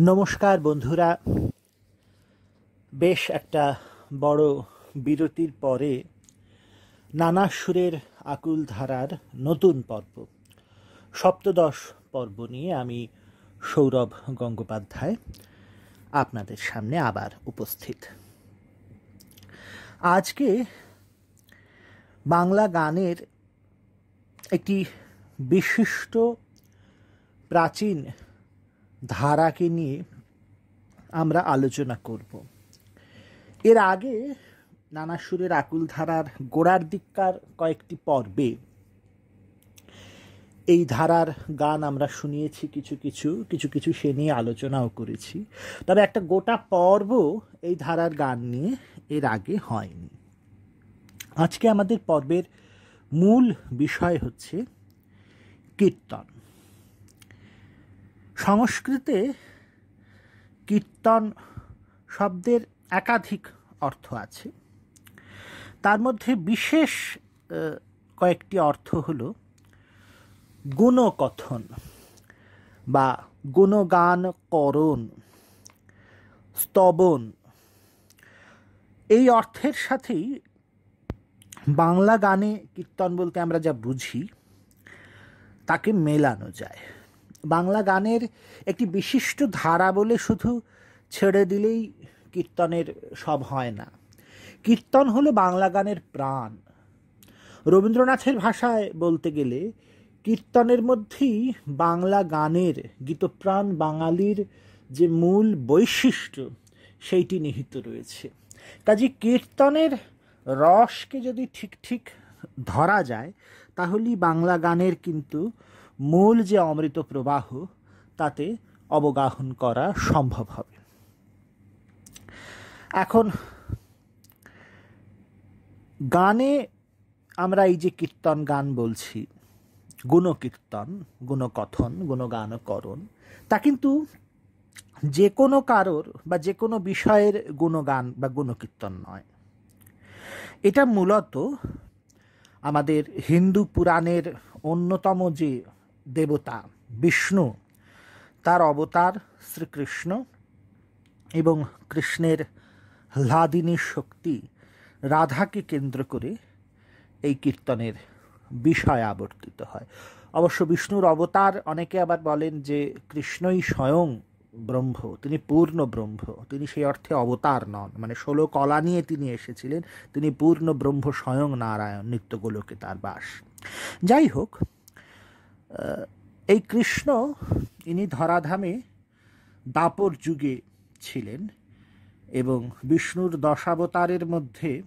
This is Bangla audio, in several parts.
নমস্কার বন্ধুরা। বেশ একটা বড় বিরতির পরে নানা সুরের আকুল ধারার নতুন পর্ব, সপ্তদশ পর্ব নিয়ে আমি সৌরভ গঙ্গোপাধ্যায় আপনাদের সামনে আবার উপস্থিত। আজকে বাংলা গানের একটি বিশিষ্ট প্রাচীন ধারাকে নিয়ে আমরা আলোচনা করব। এর আগে নানা সুরের আকুল ধারার গোড়ার দিককার কয়েকটি পর্বে এই ধারার গান আমরা শুনিয়েছি, কিছু কিছু কিছু কিছু সে নিয়ে আলোচনাও করেছি। তবে একটা গোটা পর্ব এই ধারার গান নিয়ে এর আগে হয়নি। আজকে আমাদের পর্বের মূল বিষয় হচ্ছে কীর্তন। সংস্কৃতে কীর্তন শব্দের একাধিক অর্থ আছে। তার মধ্যে বিশেষ কয়েকটি অর্থ হল গুণকথন বা গুণগান করণ, স্তবন। এই অর্থের সাথেই বাংলা গানে কীর্তন বলতে আমরা যা বুঝি, তাকে মেলানো যায়। বাংলা গানের একটি বিশিষ্ট ধারা বলে শুধু ছেড়ে দিলেই কীর্তনের সব হয় না। কীর্তন হলো বাংলা গানের প্রাণ। রবীন্দ্রনাথের ভাষায় বলতে গেলে কীর্তনের মধ্যেই বাংলা গানের গীতপ্রাণ বাঙালির যে মূল বৈশিষ্ট্য, সেইটি নিহিত রয়েছে। কাজে কীর্তনের রসকে যদি ঠিক ঠিক ধরা যায়, তাহলেই বাংলা গানের কিন্তু মূল যে অমৃত প্রবাহ, তাতে অবগাহন করা সম্ভব হবে। এখন, গানে আমরা এই যে কীর্তন গান বলছি, গুণকীর্তন, গুণকথন, গুণগানকরণ, তা কিন্তু যে কোনো কারোর বা যে কোনো বিষয়ের গুণগান বা গুণকীর্তন নয়। এটা মূলত আমাদের হিন্দু পুরাণের অন্যতম যে দেবতা বিষ্ণু। তার অবতার শ্রীকৃষ্ণ এবং কৃষ্ণের হ্লাদিনী শক্তি রাধাকে কেন্দ্র করে এই কীর্তনের বিষয় আবর্তিত হয়। অবশ্য বিষ্ণুর অবতার অনেকে আবার বলেন যে কৃষ্ণই স্বয়ং ব্রহ্ম, তিনি পূর্ণ ব্রহ্ম, তিনি সেই অর্থে অবতার নন। মানে ষোলো কলা নিয়ে তিনি এসেছিলেন, তিনি পূর্ণ ব্রহ্ম স্বয়ং নারায়ণ, নিত্যগোলকে তার বাস। যাই হোক এই কৃষ্ণ, ইনি ধরাধামে দাপর যুগে ছিলেন এবং বিষ্ণুর দশাবতারের মধ্যে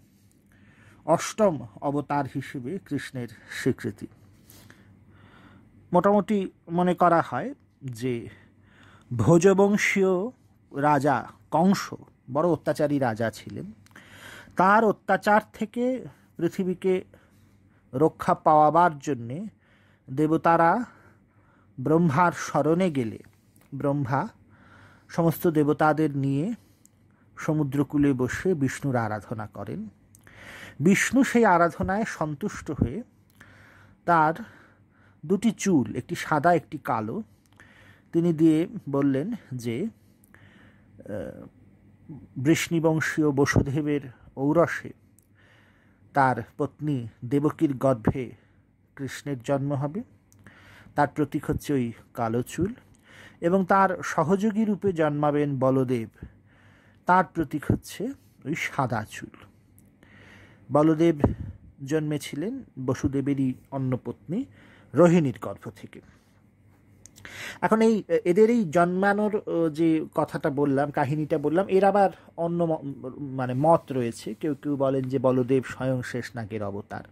অষ্টম অবতার হিসেবে কৃষ্ণের স্বীকৃতি। মোটামুটি মনে করা হয় যে ভোজবংশীয় রাজা কংস, বড় অত্যাচারী রাজা ছিলেন। তার অত্যাচার থেকে পৃথিবীকে রক্ষা পাওয়াবার জন্যে দেবতারা ব্রহ্মার স্মরণে গেলে, ব্রহ্মা সমস্ত দেবতাদের নিয়ে সমুদ্রকূলে বসে বিষ্ণুর আরাধনা করেন। বিষ্ণু সেই আরাধনায় সন্তুষ্ট হয়ে তার দুটি চুল, একটি সাদা, একটি কালো, তিনি দিয়ে বললেন যে বৃষ্ণিবংশীয় বসুদেবের ঔরসে তার পত্নী দেবকীর গর্ভে কৃষ্ণের জন্ম হবে। তার প্রতীক হচ্ছে ওই কালো চুল। এবং তার সহযোগী রূপে জন্মাবেন বলদেব। তার প্রতীক হচ্ছে ওই সাদা চুল। বলদেব জন্মেছিলেন বসুদেবেরই অন্নপত্নী রোহিণীর গর্ভ থেকে। এখন এই, এদের এই জন্মানোর যে কথাটা বললাম, কাহিনীটা বললাম, এর আবার অন্য মানে মত রয়েছে। কেউ কেউ বলেন যে বলদেব স্বয়ং শেষ নাগের অবতার।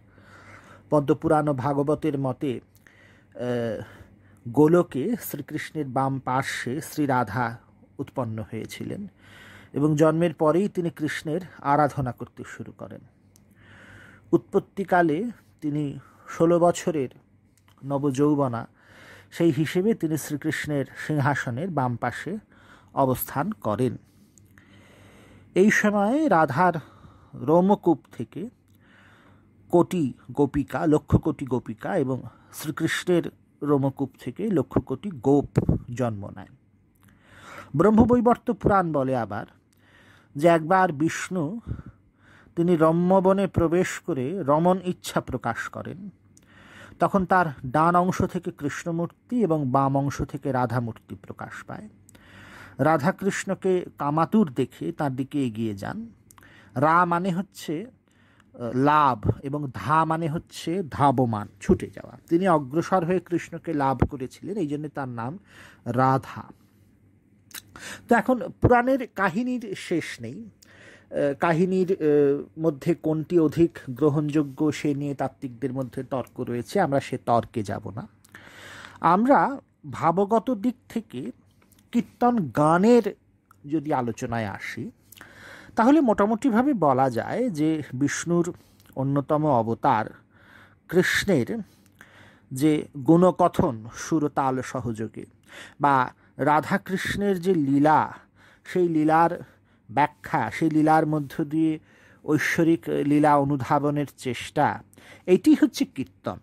পদ্মপুরাণ ও ভাগবতের মতে গোলকে শ্রীকৃষ্ণের বাম পার্শ্বে শ্রী রাধা উৎপন্ন হয়েছিলেন এবং জন্মের পরেই তিনি কৃষ্ণের আরাধনা করতে শুরু করেন। উৎপত্তিকালে তিনি ষোলো বছরের নবযৌবনা, সেই হিসেবে তিনি শ্রীকৃষ্ণের সিংহাসনের বাম পাশে অবস্থান করেন। এই সময়ে রাধার রোমকূপ থেকে কোটি গোপিকা, লক্ষ কোটি গোপিকা এবং শ্রীকৃষ্ণের রোমকূপ থেকে লক্ষ কোটি গোপ জন্ম নেয়। ব্রহ্মবৈবর্ত পুরাণ বলে আবার যে একবার বিষ্ণু তিনি রম্যবনে প্রবেশ করে রমন ইচ্ছা প্রকাশ করেন, তখন তার ডান অংশ থেকে কৃষ্ণমূর্তি এবং বাম অংশ থেকে রাধামূর্তি প্রকাশ পায়। রাধাকৃষ্ণকে কামাতুর দেখে তার দিকে এগিয়ে যান। রা মানে হচ্ছে লাভ এবং ধা মানে হচ্ছে ধাবমান, ছুটে যাওয়া। তিনি অগ্রসর হয়ে কৃষ্ণকে লাভ করেছিলেন, এই জন্য তার নাম রাধা। তো এখন পুরাণের কাহিনীর শেষ নেই। কাহিনীর মধ্যে কোনটি অধিক গ্রহণযোগ্য সে নিয়ে তাত্ত্বিকদের মধ্যে তর্ক রয়েছে, আমরা সে তর্কে যাব না। আমরা ভাবগত দিক থেকে কীর্তন গানের যদি আলোচনায় আসি তাহলে মোটামুটিভাবে বলা যায় যে বিষ্ণুর অন্যতম অবতার কৃষ্ণের যে গুণকথন সুরতাল সহযোগে বা রাধাকৃষ্ণের যে লীলা, সেই লীলার ব্যাখ্যা, সেই লীলার মধ্য দিয়ে ঐশ্বরিক লীলা অনুধাবনের চেষ্টা, এটি হচ্ছে কীর্তন।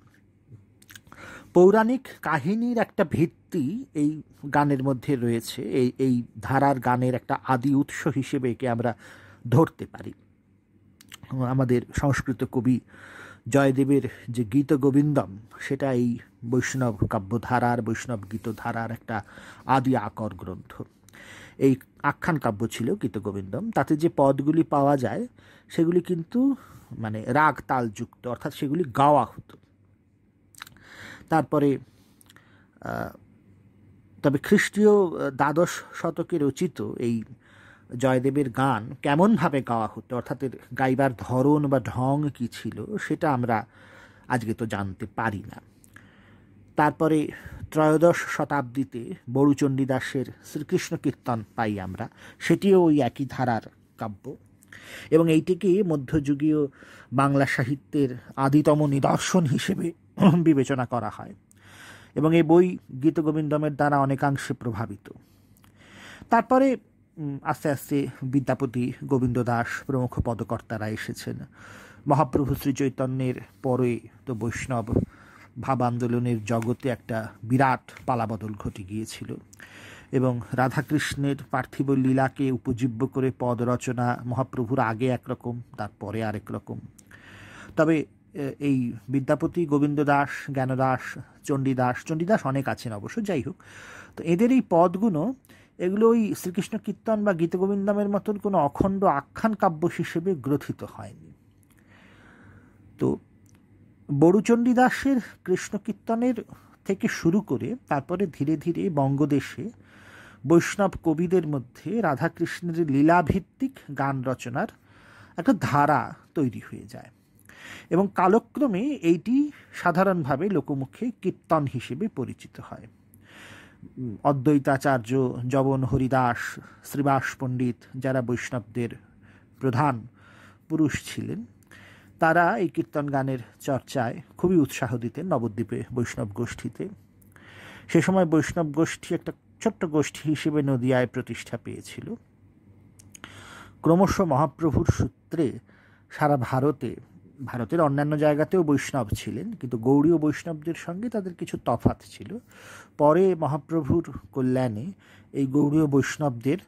পৌরাণিক কাহিনীর একটা ভিত্তি এই গানের মধ্যে রয়েছে। এই এই ধারার গানের একটা আদি উৎস হিসেবে একে আমরা ধরতে পারি। আমাদের সংস্কৃত কবি জয়দেবের যে গীত গোবিন্দম, সেটা এই বৈষ্ণব কাব্যধারার, বৈষ্ণব গীতধারার একটা আদি আকর গ্রন্থ। এই আখ্যান কাব্য ছিল গীতগোবিন্দম তাতে যে পদগুলি পাওয়া যায়, সেগুলি কিন্তু মানে রাগ তালযুক্ত অর্থাৎ সেগুলি গাওয়া হতো। তারপরে তবে খ্রিস্টীয় দ্বাদশ শতকে রচিত এই জয়দেবের গান কেমনভাবে গাওয়া হতো? অর্থাৎ গাইবার ধরন বা ঢং কী ছিল? সেটা আমরা আজকে তো জানতে পারি না। তারপরে ত্রয়োদশ শতাব্দীতে বড়ুচণ্ডীদাসের শ্রীকৃষ্ণ কীর্তন পাই আমরা। সেটিও ওই একই ধারার কাব্য। এবং এইটিকে মধ্যযুগীয় বাংলা সাহিত্যের আদিতম নিদর্শন হিসেবে বিবেচনা করা হয়। এবং এই বই গীতগোবিন্দমের দ্বারা অনেকাংশে প্রভাবিত। তারপরে আস্তে আস্তে বিদ্যাপতি গোবিন্দ দাস প্রমুখ পদকর্তারা এসেছেন। মহাপ্রভু শ্রী চৈতন্যের পরে তো বৈষ্ণব ভাব আন্দোলনের জগতে একটা বিরাট পালাবদল ঘটে গিয়েছিল। এবং রাধাকৃষ্ণের পার্থিব লীলাকে উপজীব্য করে পদ রচনা মহাপ্রভুর আগে একরকম, তারপরে আরেক রকম। তবে এই বিদ্যাপতি গোবিন্দ দাস জ্ঞানদাস, চণ্ডীদাস চণ্ডীদাস অনেক আছেন অবশ্য, যাই হোক। তো এদের এই পদগুলো এগুলো ওই শ্রীকৃষ্ণ কীর্তন বা গীতগোবিন্দমের মতন কোনো অখণ্ড আখ্যান কাব্য হিসেবে গ্রথিত হয়নি। তো বড়ুচণ্ডী দাসের কৃষ্ণ কীর্তনের থেকে শুরু করে তারপরে ধীরে ধীরে বঙ্গদেশে বৈষ্ণব কবিদের মধ্যে রাধাকৃষ্ণের লীলাভিত্তিক গান রচনার একটা ধারা তৈরি হয়ে যায়। এবং কালক্রমে এইটি সাধারণভাবে লোকমুখে কীর্তন হিসেবে পরিচিত হয়। অদ্বৈতাচার্য জবন হরিদাস, শ্রীবাস পণ্ডিত যারা বৈষ্ণবদের প্রধান পুরুষ ছিলেন, তারা এই কীর্তন গানের চর্চায় খুবই উৎসাহ দিতেন নবদ্বীপে বৈষ্ণব গোষ্ঠীতে। সে সময় বৈষ্ণব গোষ্ঠী একটা ছোট্ট গোষ্ঠী হিসেবে নদিয়ায় প্রতিষ্ঠা পেয়েছিল। ক্রমশ মহাপ্রভুর সূত্রে সারা ভারতে ভারতের অন্যান্য জায়গাতেও বৈষ্ণব ছিলেন, কিন্তু গৌড়ীয় বৈষ্ণবদের সঙ্গে তাদের কিছু তফাত ছিল। পরে মহাপ্রভুর কল্যাণে এই গৌড়ীয় বৈষ্ণবদের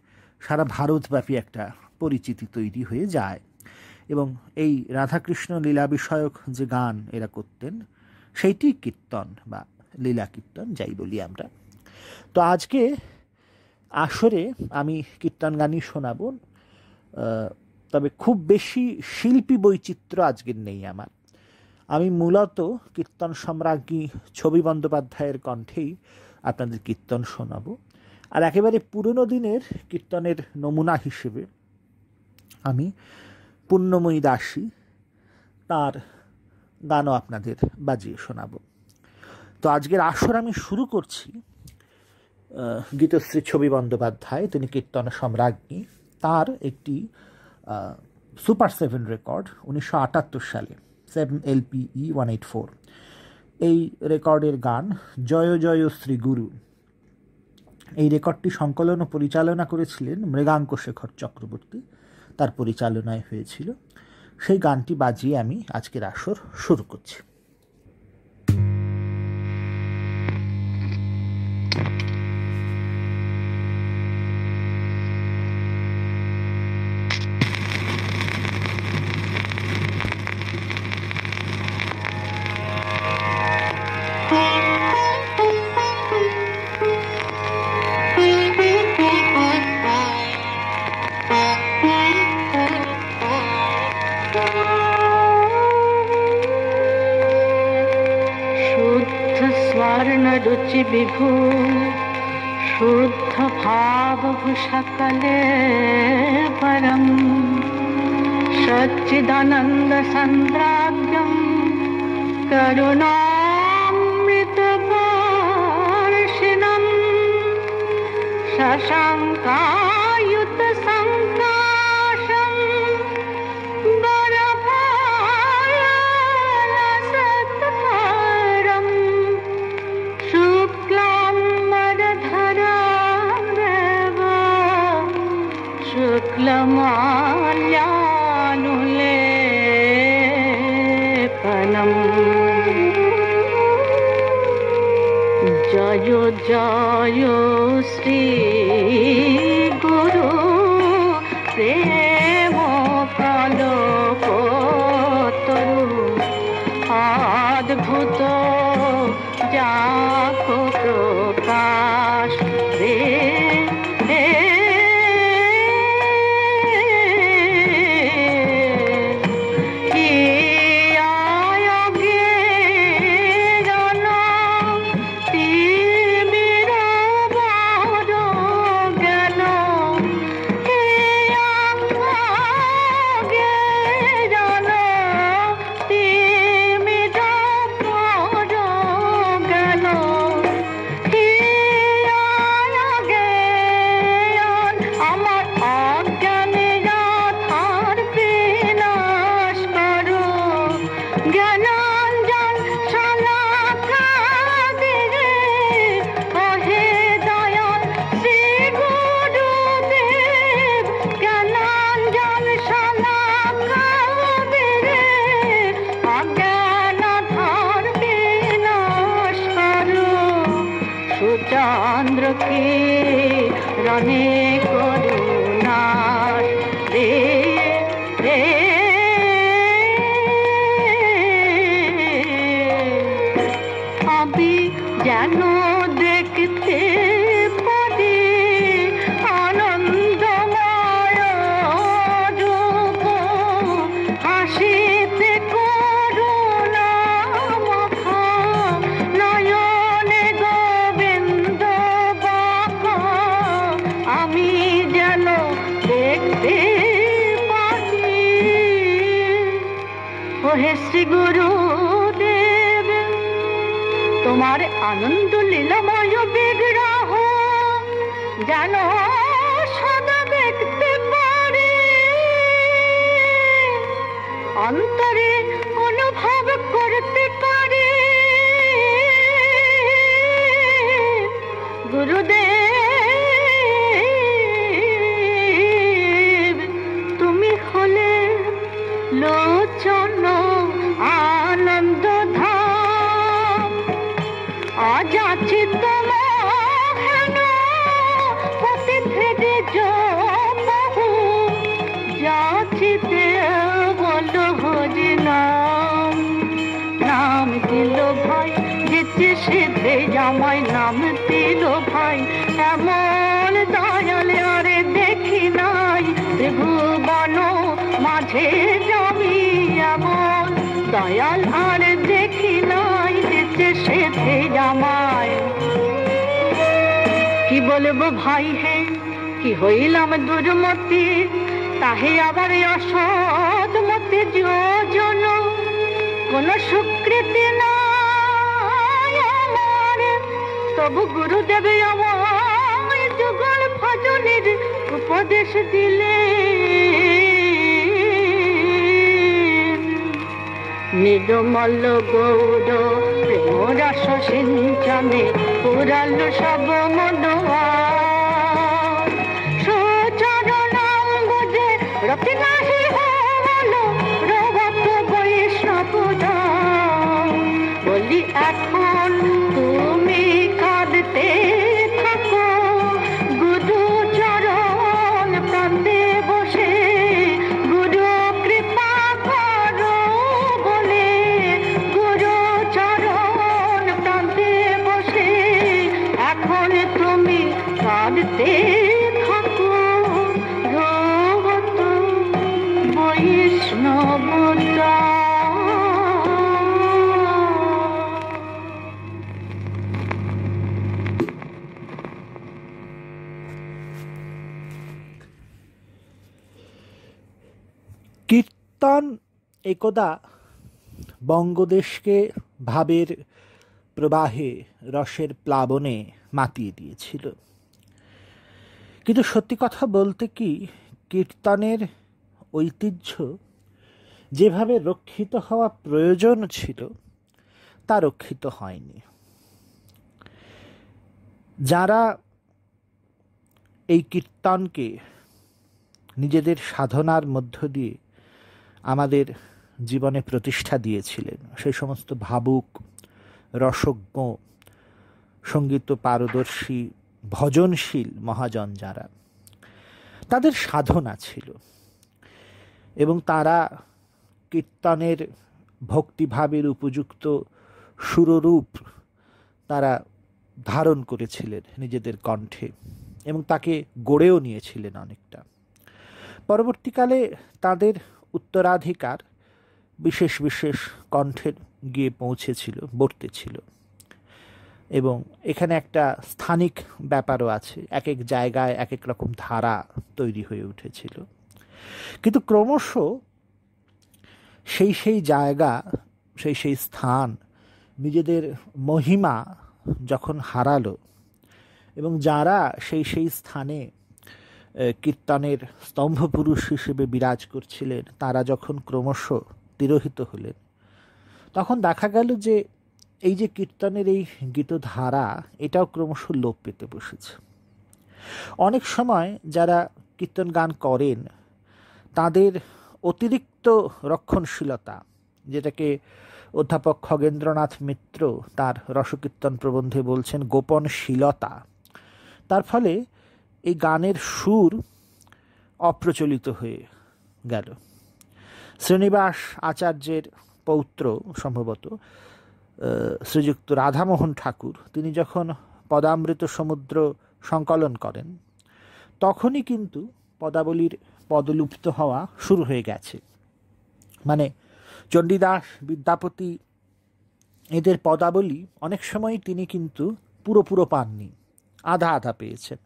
সারা ভারতব্যাপী একটা পরিচিতি তৈরি হয়ে যায় এবং এই রাধাকৃষ্ণ লীলা বিষয়ক যে গান এরা করতেন, সেইটি কীর্তন বা লীলা কীর্তন, যাই বলি আমরা। তো আজকে আসরে আমি কীর্তন গানই শোনাব তবে খুব বেশি শিল্পী বৈচিত্র্য আজকের নেই আমার। আমি মূলত কীর্তন সম্রাজ্ঞী ছবি বন্দ্যোপাধ্যায়ের কণ্ঠেই আপনাদের কীর্তন শোনাব। আর একেবারে পুরনো দিনের কীর্তনের নমুনা হিসেবে আমি পুণ্যময়ী দাসী, তার গানও আপনাদের বাজিয়ে শোনাব। তো আজকের আসর আমি শুরু করছি গীতশ্রী ছবি বন্দ্যোপাধ্যায়, তিনি কীর্তন সম্রাজ্ঞী, তার একটি সুপার সেভেন রেকর্ড উনিশশো আটাত্তর সালে seven LPE one eight four এই রেকর্ডের গান জয় জয় শ্রী গুরু। এই রেকর্ডটি সংকলন ও পরিচালনা করেছিলেন মৃগাঙ্ক শেখর চক্রবর্তী। তার পরিচালনায় হয়েছিল। সেই গানটি বাজিয়ে আমি আজকের আসর শুরু করছি। বিভু শুদ্ধ ভাব সকলে পরম সচ্চিদানন্দ সন্দ্রাব্যম করুণামৃতবর্ষিণম শশাঙ্কা माल्यानुलेपनम् जयो जयो श्री বলব ভাই হ্যাঁ কি হইলাম দুর্মতি? তাহে আবার অসদমতি যোজন কোন সুকৃতি না তবু গুরুদেব আমার যুগল ভজনের উপদেশ দিলে। নিরমল গৌর, প্রেম রাস সিঞ্চনে, পুরাল সব মনোয়া এক একদা বঙ্গদেশকে ভাবের প্রবাহে রসের প্লাবনে মাতিয়ে দিয়েছিল। কিন্তু সত্যি কথা বলতে কি, কীর্তনের ঐতিহ্য যেভাবে রক্ষিত হওয়া প্রয়োজন ছিল, তা রক্ষিত হয়নি। যারা এই কীর্তনকে নিজেদের সাধনার মধ্য দিয়ে আমাদের জীবনে প্রতিষ্ঠা দিয়েছিলেন। সেই সমস্ত ভাবুক, রসজ্ঞ, সংগীত পারদর্শী, ভজনশীল মহাজন যারা, তাদের সাধনা ছিল। এবং তারা কীর্তনের ভক্তিভাবের উপযুক্ত সুররূপ তারা ধারণ করেছিলেন নিজেদের কণ্ঠে এবং তাকে গড়েও নিয়েছিলেন অনেকটা। পরবর্তীকালে তাদের উত্তরাধিকার বিশেষ বিশেষ কণ্ঠের গিয়ে পৌঁছেছিল, বর্তেছিল। এবং এখানে একটা স্থানিক ব্যাপারও আছে। এক এক জায়গায় এক এক রকম ধারা তৈরি হয়ে উঠেছিল। কিন্তু ক্রমশ সেই সেই জায়গা, সেই সেই স্থান, নিজেদের মহিমা যখন হারালো এবং যারা সেই সেই স্থানে কীর্তনের স্তম্ভপুরুষ হিসেবে বিরাজ করছিলেন, তারা যখন ক্রমশ তিরোহিত হলেন। তখন দেখা গেল যে এই যে কীর্তনের এই গীতধারা, এটাও ক্রমশ লোপ পেতে বসেছে। অনেক সময় যারা কীর্তন গান করেন, তাদের অতিরিক্ত রক্ষণশীলতা, যেটাকে অধ্যাপক খগেন্দ্রনাথ মিত্র তার রসকীর্তন প্রবন্ধে বলছেন গোপনশীলতা, তার ফলে এই গানের সুর অপ্রচলিত হয়ে গেল। শ্রীনিবাস আচার্যের পৌত্র সম্ভবত শ্রীযুক্ত রাধামোহন ঠাকুর, তিনি যখন পদামৃত সমুদ্র সংকলন করেন, তখনই কিন্তু পদাবলীর পদলুপ্ত হওয়া শুরু হয়ে গেছে। মানে চণ্ডীদাস, বিদ্যাপতি এদের পদাবলী অনেক সময় তিনি কিন্তু পুরো পুরো পাননি, আধা আধা পেয়েছেন।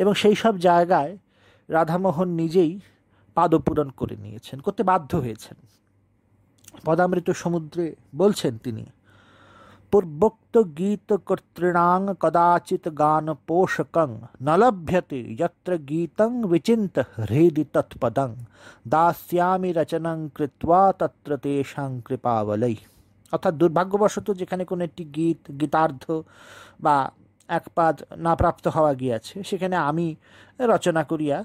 এবং সেই সব জায়গায় রাধামোহন নিজেই পাদপূরণ করে নিয়েছেন, করতে বাধ্য হয়েছেন। পদামৃত সমুদ্রে বলছেন তিনি, পূর্বোক্ত গীত কর্তৃণাং কদাচিত গান পোষকং ন লভ্যতে যত্র গীতং বিচিন্ত হৃদি তৎপদং দাস্যামি রচনং কৃত্বা তত্র তেষাং কৃপাবলই অর্থাৎ দুর্ভাগ্যবশত যেখানে কোনো একটি গীত, গীতার্ধ বা এক পাদ না প্রাপ্ত হওয়া গিয়াছে, সেখানে আমি রচনা করিয়া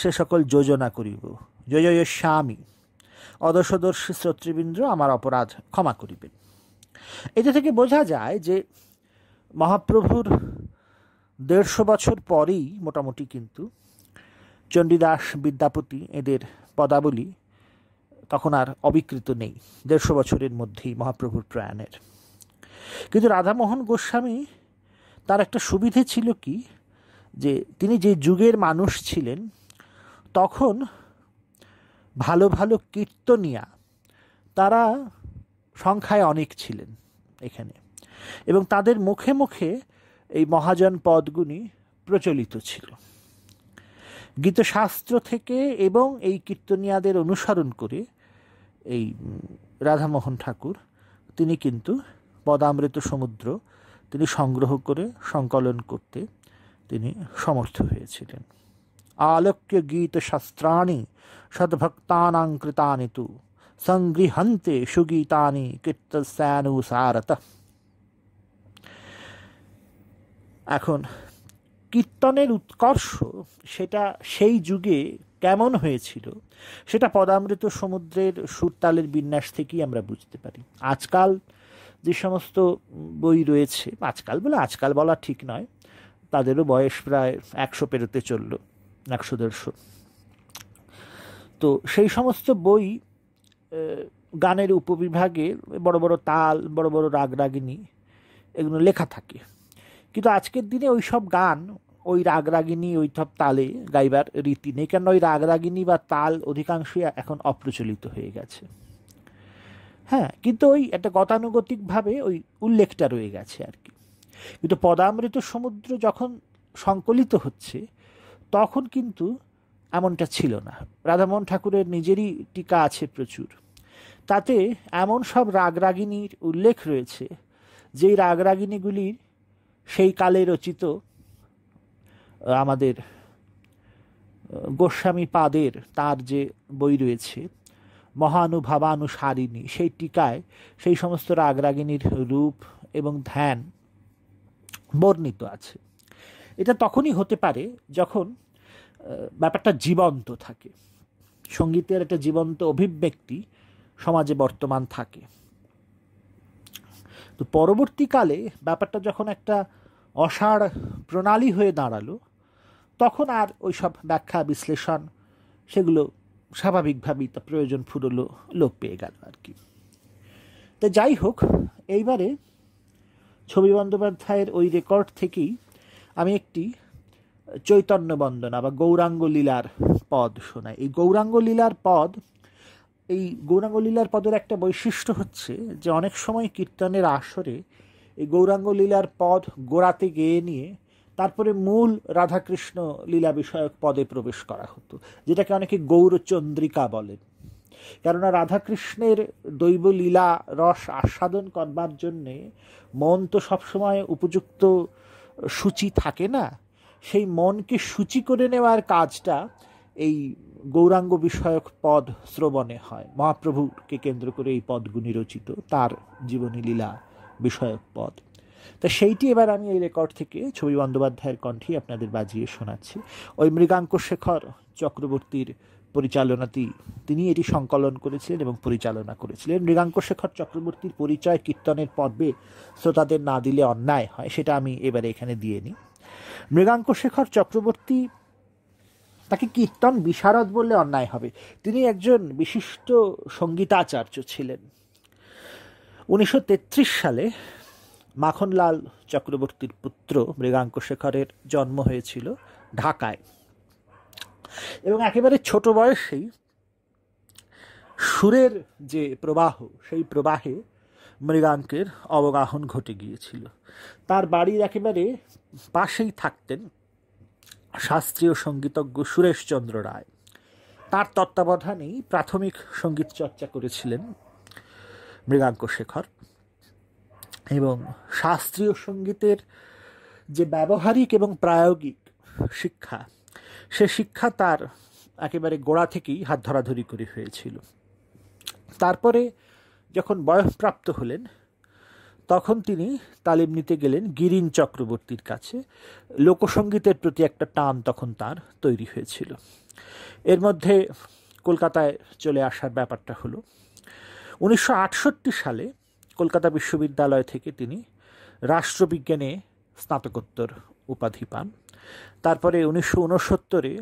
সে সকল যোজনা করিব। যোজয় স্বামী অদশদর্শী শ্রোতৃবৃন্দ আমার অপরাধ ক্ষমা করিবেন। এটা থেকে বোঝা যায় যে মহাপ্রভুর দেড়শো বছর পরেই মোটামুটি কিন্তু চণ্ডীদাস বিদ্যাপতি এদের পদাবলী তখন আর অবিকৃত নেই, দেড়শো বছরের মধ্যেই মহাপ্রভুর প্রয়াণের। কিন্তু রাধামোহন গোস্বামী তার একটা সুবিধে ছিল কি? যে তিনি যে যুগের মানুষ ছিলেন, তখন ভালো ভালো কীর্তনিয়া তারা সংখ্যায় অনেক ছিলেন এখানে এবং তাদের মুখে মুখে এই মহাজন পদগুলি প্রচলিত ছিল। গীতশাস্ত্র থেকে এবং এই কীর্তনিয়াদের অনুসরণ করে এই রাধামোহন ঠাকুর, তিনি কিন্তু পদামৃত সমুদ্র তিনি সংগ্রহ করে, সংকলন করতে তিনি সমর্থ হয়েছিলেন। আলোক্য গীত শাস্ত্রাণি সদ্ভক্তানাং কৃতানি তু, সংগৃহন্তে সুগীতানি কীর্তস্যানুসারত এখন, কীর্তনের উৎকর্ষ সেটা সেই যুগে কেমন হয়েছিল, সেটা পদামৃত সমুদ্রের সুরতালের বিন্যাস থেকেই আমরা বুঝতে পারি। আজকাল যে সমস্ত বই রয়েছে, আজকাল বলে আজকাল বলা ঠিক নয়, তাদেরও বয়স প্রায় একশো পেরোতে চলল, একশো দেড়শো। তো সেই সমস্ত বই গানের উপবিভাগে বড় বড় তাল, বড় বড় রাগ রাগিনী, এগুলো লেখা থাকে। কিন্তু আজকের দিনে ওই সব গান, ওই রাগ রাগিনী, ওই সব তালে গাইবার রীতি নেই কেন ওই রাগ রাগিনী বা তাল অধিকাংশই এখন অপ্রচলিত হয়ে গেছে। হ্যাঁ কিন্তু ওই একটা গতানুগতিকভাবে ওই উল্লেখটা রয়ে গেছে আর কি। কিন্তু পদামৃত সমুদ্র যখন সংকলিত হচ্ছে, তখন কিন্তু এমনটা ছিল না। রাধামোহন ঠাকুরের নিজেরই টিকা আছে প্রচুর। তাতে এমন সব রাগরাগিনীর উল্লেখ রয়েছে, যেই রাগরাগিনীগুলির সেই কালে রচিত আমাদের গোস্বামী পাদের তার যে বই রয়েছে মহানুভাবানুসারিণী। সেই টিকায় সেই সমস্ত রাগরাগিনীর রূপ এবং ধ্যান বর্ণিত আছে। এটা তখনই হতে পারে যখন ব্যাপারটা জীবন্ত থাকে। সঙ্গীতের একটা জীবন্ত অভিব্যক্তি সমাজে বর্তমান থাকে। তো পরবর্তীকালে ব্যাপারটা যখন একটা অসাড় প্রণালী হয়ে দাঁড়াল, তখন আর ওই সব ব্যাখ্যা, বিশ্লেষণ সেগুলো স্বাভাবিকভাবেই তা প্রয়োজন ফুরলো, লোপ পেয়ে গেল আর কি। তো যাই হোক, এইবারে ছবি বন্দ্যোপাধ্যায়ের ওই রেকর্ড থেকেই আমি একটি চৈতন্য বন্দনা বা গৌরাঙ্গ লীলার পদ শোনাই। এই গৌরাঙ্গ লীলার পদ, এই গৌরাঙ্গ লীলার পদের একটা বৈশিষ্ট্য হচ্ছে যে অনেক সময় কীর্তনের আসরে এই গৌরাঙ্গ লীলার পদ গোড়াতে গেয়ে নিয়ে তারপরে মূল রাধাকৃষ্ণ লীলা বিষয়ক পদে প্রবেশ করা হতো, যেটাকে অনেকে গৌরচন্দ্রিকা বলেন কেননা রাধাকৃষ্ণের দৈব লীলা রস আস্বাদন করবার জন্যে মন তো সবসময় উপযুক্ত সূচি থাকে না, সেই মনকে সূচি করে নেওয়ার কাজটা এই গৌরাঙ্গ বিষয়ক পদ শ্রবণে হয়। মহাপ্রভুকে কেন্দ্র করে এই পদগুলি রচিত, তার জীবনী লীলা বিষয়ক পদ। তা সেইটি এবার আমি এই রেকর্ড থেকে ছবি বন্দ্যোপাধ্যায়ের কণ্ঠে আপনাদের বাজিয়ে শোনাচ্ছি। ওই মৃগাঙ্ক শেখর চক্রবর্তীর পরিচালনাটি তিনি এটি সংকলন করেছিলেন এবং পরিচালনা করেছিলেন। মৃগাঙ্ক শেখর চক্রবর্তীর পরিচয় কীর্তনের পর্বে শ্রোতাদের না দিলে অন্যায় হয়, সেটা আমি এবারে এখানে দিয়ে নিই। মৃগাঙ্ক শেখর চক্রবর্তী তাকে কীর্তন বিশারদ বললে অন্যায় হবে। তিনি একজন বিশিষ্ট সঙ্গীতাচার্য ছিলেন। উনিশশো তেত্রিশ সালে মাখনলাল চক্রবর্তীর পুত্র মৃগাঙ্ক শেখরের জন্ম হয়েছিল ঢাকায়। এবং একেবারে ছোট বয়সেই সুরের যে প্রবাহ, সেই প্রবাহে মৃগাঙ্কের অবগাহন ঘটে গিয়েছিল। তার বাড়ির একেবারে পাশেই থাকতেন শাস্ত্রীয় সঙ্গীতজ্ঞ সুরেশচন্দ্র রায়। তার তত্ত্বাবধানেই প্রাথমিক সংগীত চর্চা করেছিলেন মৃগাঙ্ক শেখর। এবং শাস্ত্রীয় সঙ্গীতের যে ব্যবহারিক এবং প্রায়োগিক শিক্ষা, সে শিক্ষা তার একেবারে গোড়া থেকেই হাত ধরাধরি করে হয়েছিল। তারপরে যখন বয়সপ্রাপ্ত হলেন, তখন তিনি তালিম নিতে গেলেন গিরিন চক্রবর্তীর কাছে। লোকসঙ্গীতের প্রতি একটা টান তখন তার তৈরি হয়েছিল। এর মধ্যে কলকাতায় চলে আসার ব্যাপারটা হলো, উনিশশো আটষট্টি সালে কলকাতা বিশ্ববিদ্যালয় থেকে তিনি রাষ্ট্রবিজ্ঞানে স্নাতকোত্তর উপাধি পান। তারপরে উনিশশো উনসত্তরে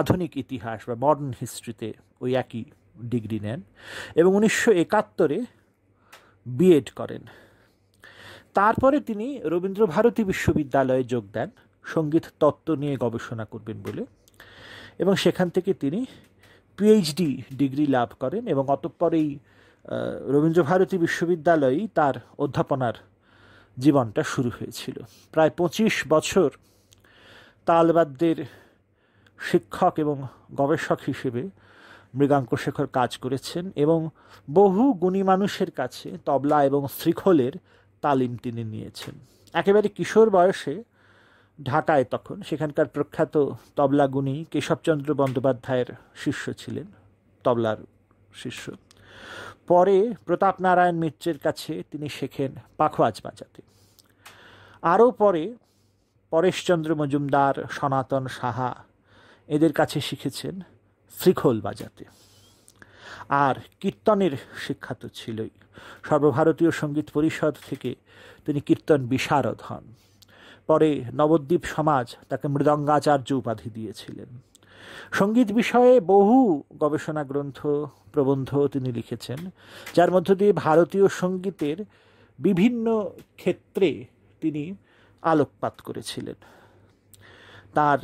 আধুনিক ইতিহাস বা মডার্ন হিস্ট্রিতে ওই একই ডিগ্রি নেন এবং উনিশশো একাত্তরে বিএড করেন। তারপরে তিনি রবীন্দ্রভারতী বিশ্ববিদ্যালয়ে যোগ দেন, সংগীত তত্ত্ব নিয়ে গবেষণা করবেন বলে এবং সেখান থেকে তিনি পিএইচডি ডিগ্রি লাভ করেন এবং অতঃপরেই রবীন্দ্রভারতী বিশ্ববিদ্যালয়েই তার অধ্যাপনার জীবনটা শুরু হয়েছিল। প্রায় পঁচিশ বছর তালবাদ্যের শিক্ষক এবং গবেষক হিসেবে মৃগাঙ্ক শেখর কাজ করেছেন এবং বহু গুণী মানুষের কাছে তবলা এবং শ্রীখলের তালিম তিনি নিয়েছেন। একেবারে কিশোর বয়সে ঢাকায় তখন সেখানকার প্রখ্যাত তবলা গুণী কেশবচন্দ্র বন্দ্যোপাধ্যায়ের শিষ্য ছিলেন, তবলার শিষ্য। পরে প্রতাপ নারায়ণ মিত্রের কাছে তিনি শেখেন পাখোয়াজ বাজাতে। আরও পরে পরেশচন্দ্র মজুমদার, সনাতন সাহা এদের কাছে শিখেছেন শ্রীখোল বাজাতে। আর কীর্তনের শিক্ষা তো ছিলই। সর্বভারতীয় সংগীত পরিষদ থেকে তিনি কীর্তন বিশারদ হন। পরে নবদ্বীপ সমাজ তাকে মৃদঙ্গাচার্য উপাধি দিয়েছিলেন। সংগীত বিষয়ে বহু গবেষণা গ্রন্থ, প্রবন্ধ তিনি লিখেছেন, যার মধ্য দিয়ে ভারতীয় সঙ্গীতের বিভিন্ন ক্ষেত্রে তিনি আলোকপাত করেছিলেন। তার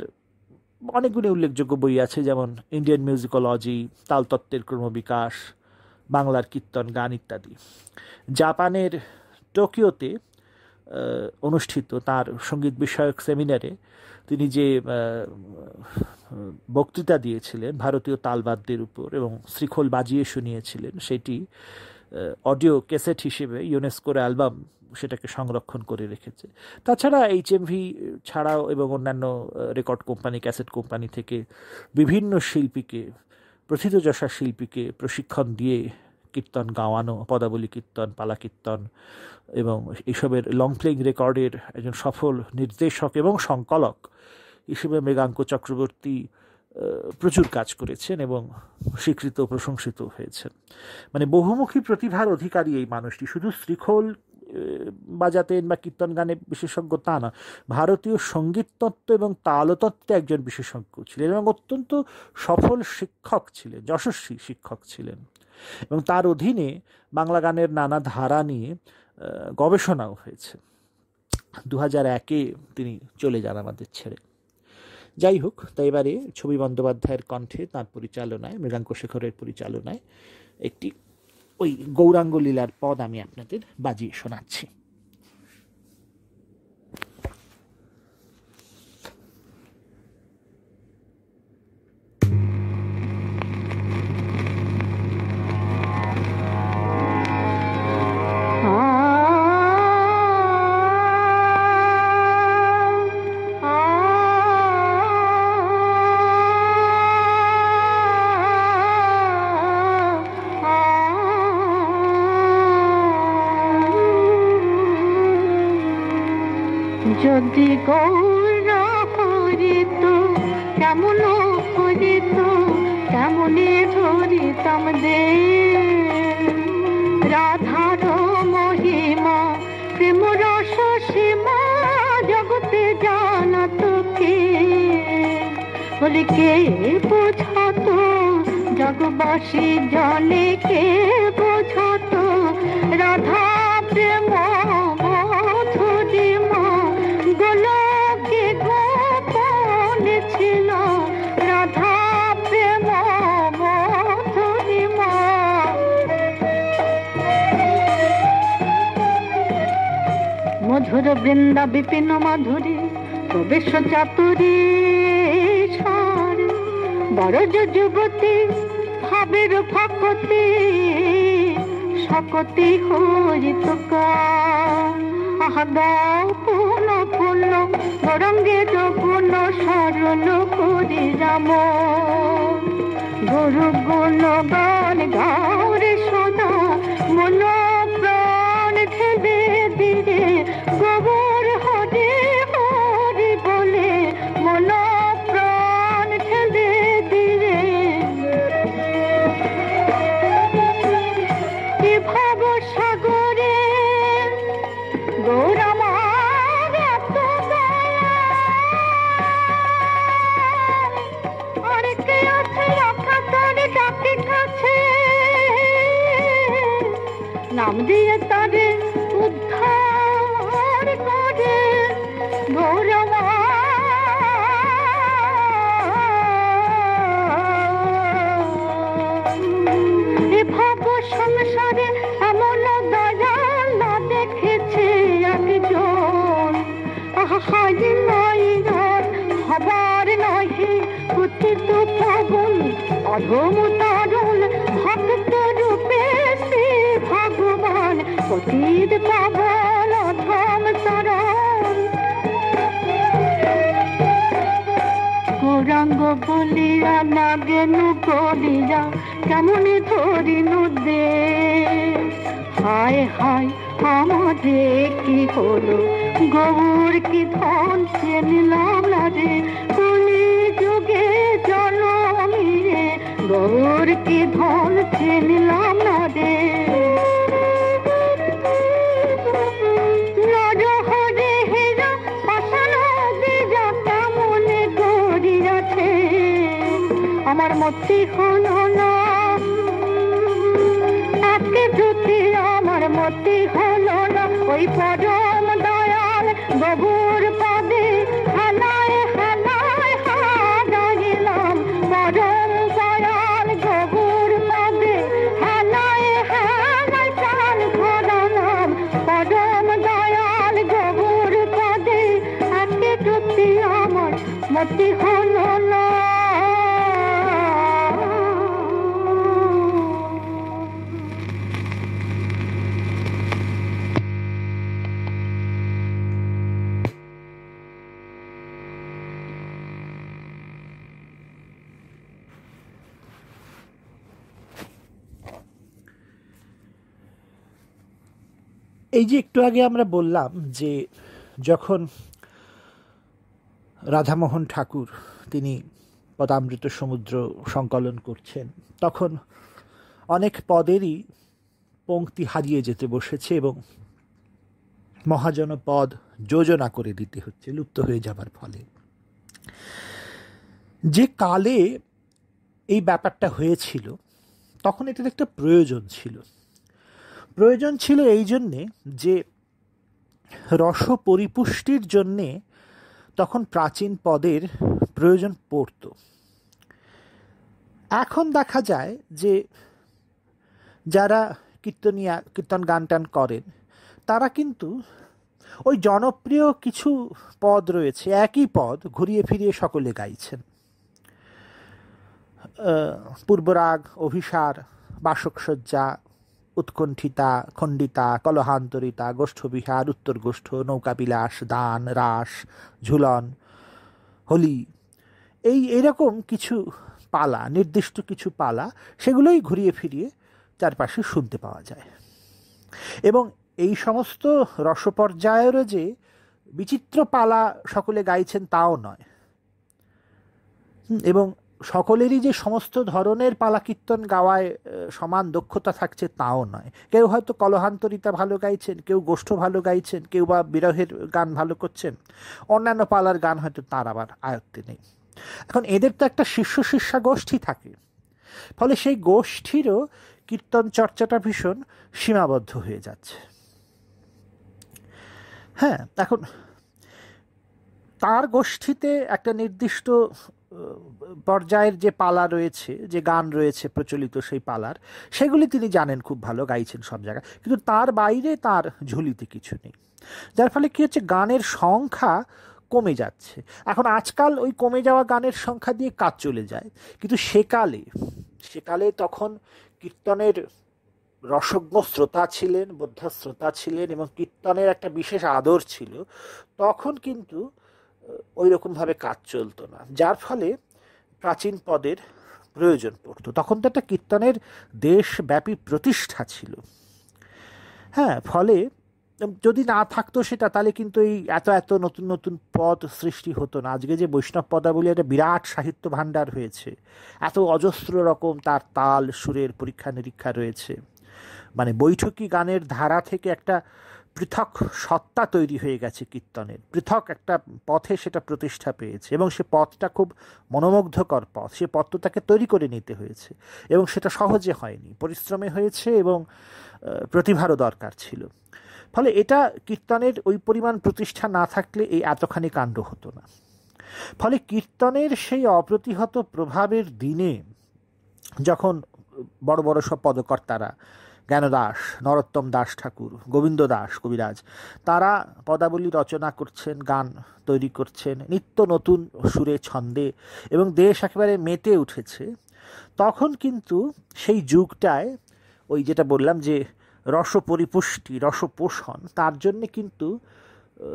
অনেকগুলি উল্লেখযোগ্য বই আছে, যেমন ইন্ডিয়ান মিউজিকোলজি, তালতত্ত্বের ক্রমবিকাশ, বাংলার কীর্তন গান ইত্যাদি। জাপানের টোকিওতে অনুষ্ঠিত তার সংগীত বিষয়ক সেমিনারে তিনি যে বক্তৃতা দিয়েছিলেন, ভারতীয় তালবাদ্যের উপর এবং শ্রীখোল বাজিয়ে শুনিয়েছিলেন, সেটি অডিও ক্যাসেট হিসেবে ইউনেস্কোর অ্যালবাম সেটাকে সংরক্ষণ করে রেখেছে। তাছাড়া এইচ এইচএমভি ছাড়াও এবং অন্যান্য রেকর্ড কোম্পানি, ক্যাসেট কোম্পানি থেকে বিভিন্ন শিল্পীকে, প্রথিতযশা শিল্পীকে প্রশিক্ষণ দিয়ে কীর্তন, গাওয়ানো, পদাবলী কীর্তন, পালা কীর্তন এবং এইসবের লং প্লেইং রেকর্ডের একজন সফল নির্দেশক এবং সংকলক হিসেবে মৃগাঙ্ক চক্রবর্তী প্রচুর কাজ করেছেন এবং স্বীকৃত প্রশংসিত হয়েছেন। মানে বহুমুখী প্রতিভার অধিকারী এই মানুষটি। শুধু শ্রীখোল বাজাতেন বা কীর্তন গানে বিশেষজ্ঞ তা না, ভারতীয় সংগীত তত্ত্ব এবং তালতত্ত্বে একজন বিশেষজ্ঞ ছিলেন এবং অত্যন্ত সফল শিক্ষক ছিলেন, যশস্বী শিক্ষক ছিলেন। এবং তার অধীনে বাংলা গানের নানা ধারা নিয়ে গবেষণাও হয়েছে। দু হাজার একে তিনি চলে যান আমাদের ছেড়ে। যাই হোক, তাই এবারে ছবি বন্দ্যোপাধ্যায়ের কণ্ঠে তাঁর পরিচালনায়, মৃগাঙ্ক শেখরের পরিচালনায় একটি ওই গৌরাঙ্গ লীলার পদ আমি আপনাদের বাজিয়ে শোনাচ্ছি। পতিত পাবন অধম তারণ গৌরাঙ্গ বলিয়া নাগেনু করিয়া কেমন ধরিনু দে হায় হায় আমাদের কি হলো? গৌর কি ধন সে নিলাম না রে? কলি যুগে জনমিরে গৌর কি ধন সে নিলাম না রে? মতি হলো না আজকে যদি আমার মতি হলো না। ওই পরম দয়াল গবুর পাদে হানায় হানায় হারাইলাম। পরম দয়াল গবুর পাদে হানায় হানায় চাল ঘরালাম পরম দয়াল গো মতি আমার মতি হলো এই যে একটু আগে আমরা বললাম যে যখন রাধামোহন ঠাকুর, তিনি পদামৃত সমুদ্র সংকলন করছেন, তখন অনেক পদেরই পংক্তি হারিয়ে যেতে বসেছে এবং মহাজন পদ যোজনা করে দিতে হচ্ছে, লুপ্ত হয়ে যাবার ফলে। যে কালে এই ব্যাপারটা হয়েছিল, তখন এটার একটা প্রয়োজন ছিল। প্রয়োজন ছিল এই জন্যে যে রস পরিপুষ্টির জন্যে তখন প্রাচীন পদের প্রয়োজন পড়ত। এখন দেখা যায় যে যারা কীর্তনিয়া, কীর্তন গান টান করেন, তারা কিন্তু ওই জনপ্রিয় কিছু পদ রয়েছে, একই পদ ঘুরিয়ে ফিরিয়ে সকলে গাইছেন। পূর্বরাগ, অভিসার, বাসকসজ্জা উৎকণ্ঠিতা, খণ্ডিতা, কলহান্তরিতা, গোষ্ঠবিহার উত্তর গোষ্ঠ নৌকাবিলাস, দান, রাস, ঝুলন, হোলি। এই এরকম কিছু পালা, নির্দিষ্ট কিছু পালা, সেগুলোই ঘুরিয়ে ফিরিয়ে চারপাশে শুনতে পাওয়া যায়। এবং এই সমস্ত রসপর্যায়েরও যে বিচিত্র পালা সকলে গাইছেন, তাও নয়। এবং সকলেরই যে সমস্ত ধরনের পালা কীর্তন গাওয়ায় সমান দক্ষতা থাকছে তাও নয়। কেউ হয়তো কলহান্তরিতা ভালো গাইছেন, কেউ গোষ্ঠ ভালো গাইছেন, কেউ বা বিরহের গান ভালো করছেন। অন্যান্য পালার গান হয়তো তার আবার আয়ত্তে নেই। এখন এদের তো একটা শিষ্য শিষ্যা গোষ্ঠী থাকে। ফলে সেই গোষ্ঠীরও কীর্তন চর্চাটা ভীষণ সীমাবদ্ধ হয়ে যাচ্ছে। হ্যাঁ এখন তার গোষ্ঠীতে একটা নির্দিষ্ট পর্যায়ের যে পালা রয়েছে, যে গান রয়েছে প্রচলিত সেই পালার, সেগুলি তিনি জানেন খুব ভালো, গাইছেন সব জায়গায়। কিন্তু তার বাইরে তার ঝুলিতে কিছু নেই। যার ফলে কী হচ্ছে, গানের সংখ্যা কমে যাচ্ছে। এখন আজকাল ওই কমে যাওয়া গানের সংখ্যা দিয়ে কাজ চলে যায়। কিন্তু সেকালে সেকালে তখন কীর্তনের রসজ্ঞ শ্রোতা ছিলেন, বোদ্ধা শ্রোতা ছিলেন এবং কীর্তনের একটা বিশেষ আদর ছিল, তখন কিন্তু ওই রকমভাবে কাজ চলতো না। যার ফলে প্রাচীন পদের প্রয়োজন পড়তো। তখন তো একটা কীর্তনের দেশব্যাপী প্রতিষ্ঠা ছিল। হ্যাঁ ফলে যদি না থাকতো সেটা, তাহলে কিন্তু এই এত এত নতুন নতুন পদ সৃষ্টি হতো না। আজকে যে বৈষ্ণব পদাবলী একটা বিরাট সাহিত্য ভাণ্ডার হয়েছে, এত অজস্র রকম তার তাল সুরের পরীক্ষা নিরীক্ষা রয়েছে। মানে বৈঠকি গানের ধারা থেকে একটা পৃথক সত্তা তৈরি হয়ে গেছে কীর্তনের। পৃথক একটা পথে সেটা প্রতিষ্ঠা পেয়েছে এবং সে পথটা খুব মনোমুগ্ধকর পথ। সে পথ তাকে তৈরি করে নিতে হয়েছে এবং সেটা সহজে হয়নি। পরিশ্রমে হয়েছে এবং প্রতিভারও দরকার ছিল। ফলে এটা কীর্তনের ওই পরিমাণ প্রতিষ্ঠা না থাকলে এই এতখানি কাণ্ড হতো না। ফলে কীর্তনের সেই অপ্রতিহত প্রভাবের দিনে যখন বড় বড় সব পদকর্তারা জ্ঞানদাস, নরোত্তম দাস ঠাকুর, গোবিন্দ দাস কবিরাজ। তারা পদাবলী রচনা করছেন, গান তৈরি করছেন, নিত্য নতুন সুরে ছন্দে এবং দেশ একেবারে মেতে উঠেছে। তখন কিন্তু সেই যুগটায় ওই যেটা বললাম যে রস পরিপুষ্টি রসপোষণ, তার জন্যে কিন্তু